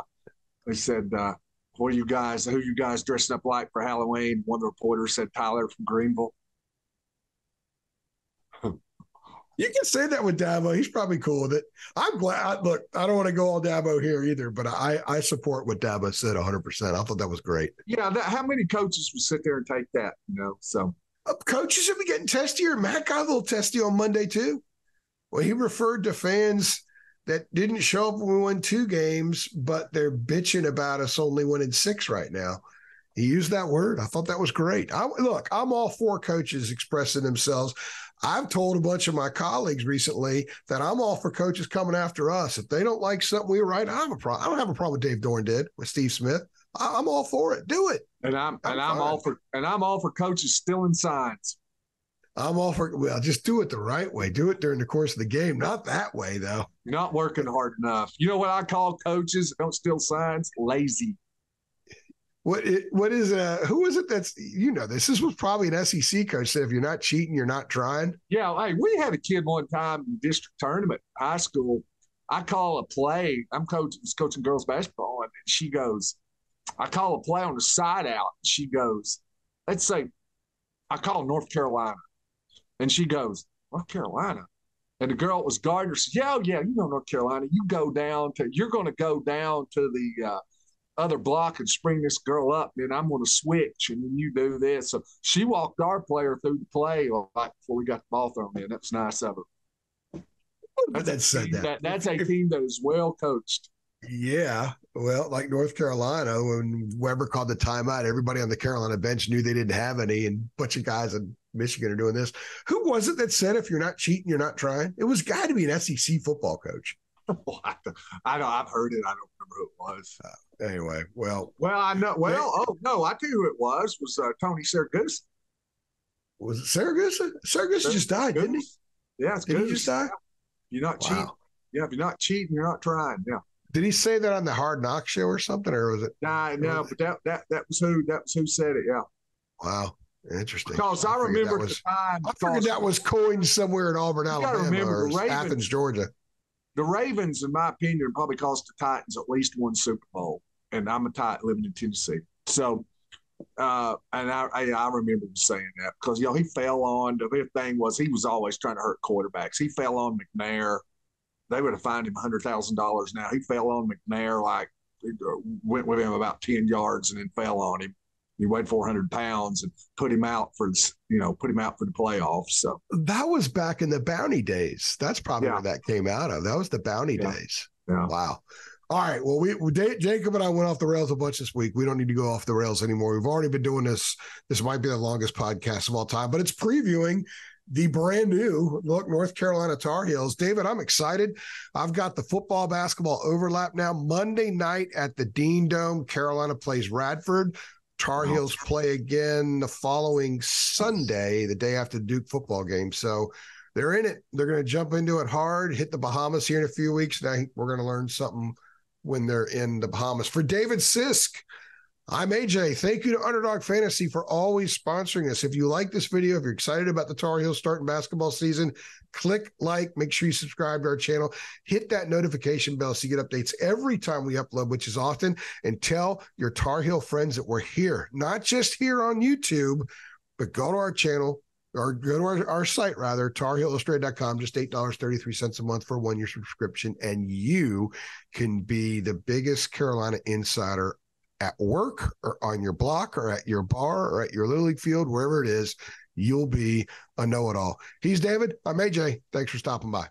[SPEAKER 2] he said, uh, "What are you guys? Who you guys dressing up like for Halloween?" One of the reporters said, "Tyler from Greenville."
[SPEAKER 1] You can say that with Dabo. He's probably cool with it. I'm glad. Look, I don't want to go all Dabo here either, but I I support what Dabo said 100. percent I thought that was great.
[SPEAKER 2] Yeah, that, how many coaches would sit there and take that? You know, so
[SPEAKER 1] Uh, coaches have been getting testier. Mack got a little testy on Monday too. Well, he referred to fans that didn't show up when we won two games, but they're bitching about us only winning six right now. He used that word. I thought that was great. I, look, I'm all for coaches expressing themselves. I've told a bunch of my colleagues recently that I'm all for coaches coming after us. If they don't like something we write, I have a problem. I don't have a problem with Dave Doeren did with Steve Smith. I, am all for it. Do it.
[SPEAKER 2] And I'm,
[SPEAKER 1] I'm
[SPEAKER 2] and I'm
[SPEAKER 1] fine.
[SPEAKER 2] all for and I'm all for coaches stealing signs.
[SPEAKER 1] I'm all for well, just do it the right way. Do it during the course of the game, not that way though.
[SPEAKER 2] Not working hard enough. You know what I call coaches don't steal signs? Lazy.
[SPEAKER 1] What what is uh who is it that's you know this this was probably an SEC coach said if you're not cheating you're not trying.
[SPEAKER 2] Yeah, hey, we had a kid one time in the district tournament, high school. I call a play. I'm coaching was coaching girls basketball, and she goes, I call a play on the side out. She goes, let's say, I call North Carolina, and she goes, North Carolina, and the girl was Gardner says, Yeah, oh, yeah, you know North Carolina. You go down to, you're going to go down to the uh, other block and spring this girl up, and I'm going to switch, and then you do this. So she walked our player through the play like before we got the ball thrown in. That was nice of her.
[SPEAKER 1] That's that said that.
[SPEAKER 2] that. That's a team that is well coached.
[SPEAKER 1] Yeah, well, like North Carolina, when Webber called the timeout, everybody on the Carolina bench knew they didn't have any, and a bunch of guys in Michigan are doing this. Who was it that said if you're not cheating, you're not trying? It was got to be an SEC football coach.
[SPEAKER 2] I know I've heard it. I don't remember who it was. Oh.
[SPEAKER 1] Anyway, well,
[SPEAKER 2] Well, I know. Well, oh no, I tell you who it was. Was uh, Tony Siragusa.
[SPEAKER 1] was it Siragusa? Siragusa just died, didn't he?
[SPEAKER 2] Yeah, it's
[SPEAKER 1] Did
[SPEAKER 2] good.
[SPEAKER 1] he just die?
[SPEAKER 2] You're not cheating. Yeah, if you're not cheating, you're not trying. Yeah.
[SPEAKER 1] Did he say that on the Hard Knock show or something, or was it?
[SPEAKER 2] Nah, no, but that that that was who that was who said it. Yeah,
[SPEAKER 1] Wow, interesting.
[SPEAKER 2] because I,
[SPEAKER 1] figured
[SPEAKER 2] remember
[SPEAKER 1] was,
[SPEAKER 2] the time.
[SPEAKER 1] I figured that was coined somewhere in Auburn, Alabama,
[SPEAKER 2] remember
[SPEAKER 1] or
[SPEAKER 2] Ravens-
[SPEAKER 1] Athens, Georgia.
[SPEAKER 2] the Ravens, in my opinion, probably cost the Titans at least one Super Bowl, and I'm a tight living in Tennessee. So, uh, and I, I I remember him saying that because you know he fell on the big thing was he was always trying to hurt quarterbacks. He fell on McNair. They would have fined him hundred thousand dollars now. He fell on McNair like went with him about ten yards and then fell on him. He weighed four hundred pounds and put him out for the you know put him out for the playoffs. So
[SPEAKER 1] That was back in the bounty days. That's probably
[SPEAKER 2] Yeah.
[SPEAKER 1] where that came out of. That was the bounty
[SPEAKER 2] Yeah.
[SPEAKER 1] days.
[SPEAKER 2] Yeah.
[SPEAKER 1] Wow. All right. Well, we, Jacob and I went off the rails a bunch this week. We don't need to go off the rails anymore. We've already been doing this. This might be the longest podcast of all time, but it's previewing the brand new look North Carolina Tar Heels. David, I'm excited. I've got the football basketball overlap now. Monday night at the Dean Dome, Carolina plays Radford. Tar. Heels play again the following Sunday, the day after the Duke football game. So they're in it. They're going to jump into it hard, hit the Bahamas here in a few weeks. And I think we're going to learn something when they're in the Bahamas. For David Sisk, I'm AJ. Thank you to Underdog Fantasy for always sponsoring us. If you like this video, if you're excited about the Tar Heels starting basketball season, click like, make sure you subscribe to our channel, hit that notification bell so you get updates every time we upload, which is often, and tell your Tar Heel friends that we're here, not just here on YouTube, but go to our channel or go to our, our site rather, tarheelillustrated.com, just $8.33 a month for a one year subscription, and you can be the biggest Carolina insider at work or on your block or at your bar or at your Little League field, wherever it is, you'll be a know it all. He's David. I'm AJ. Thanks for stopping by.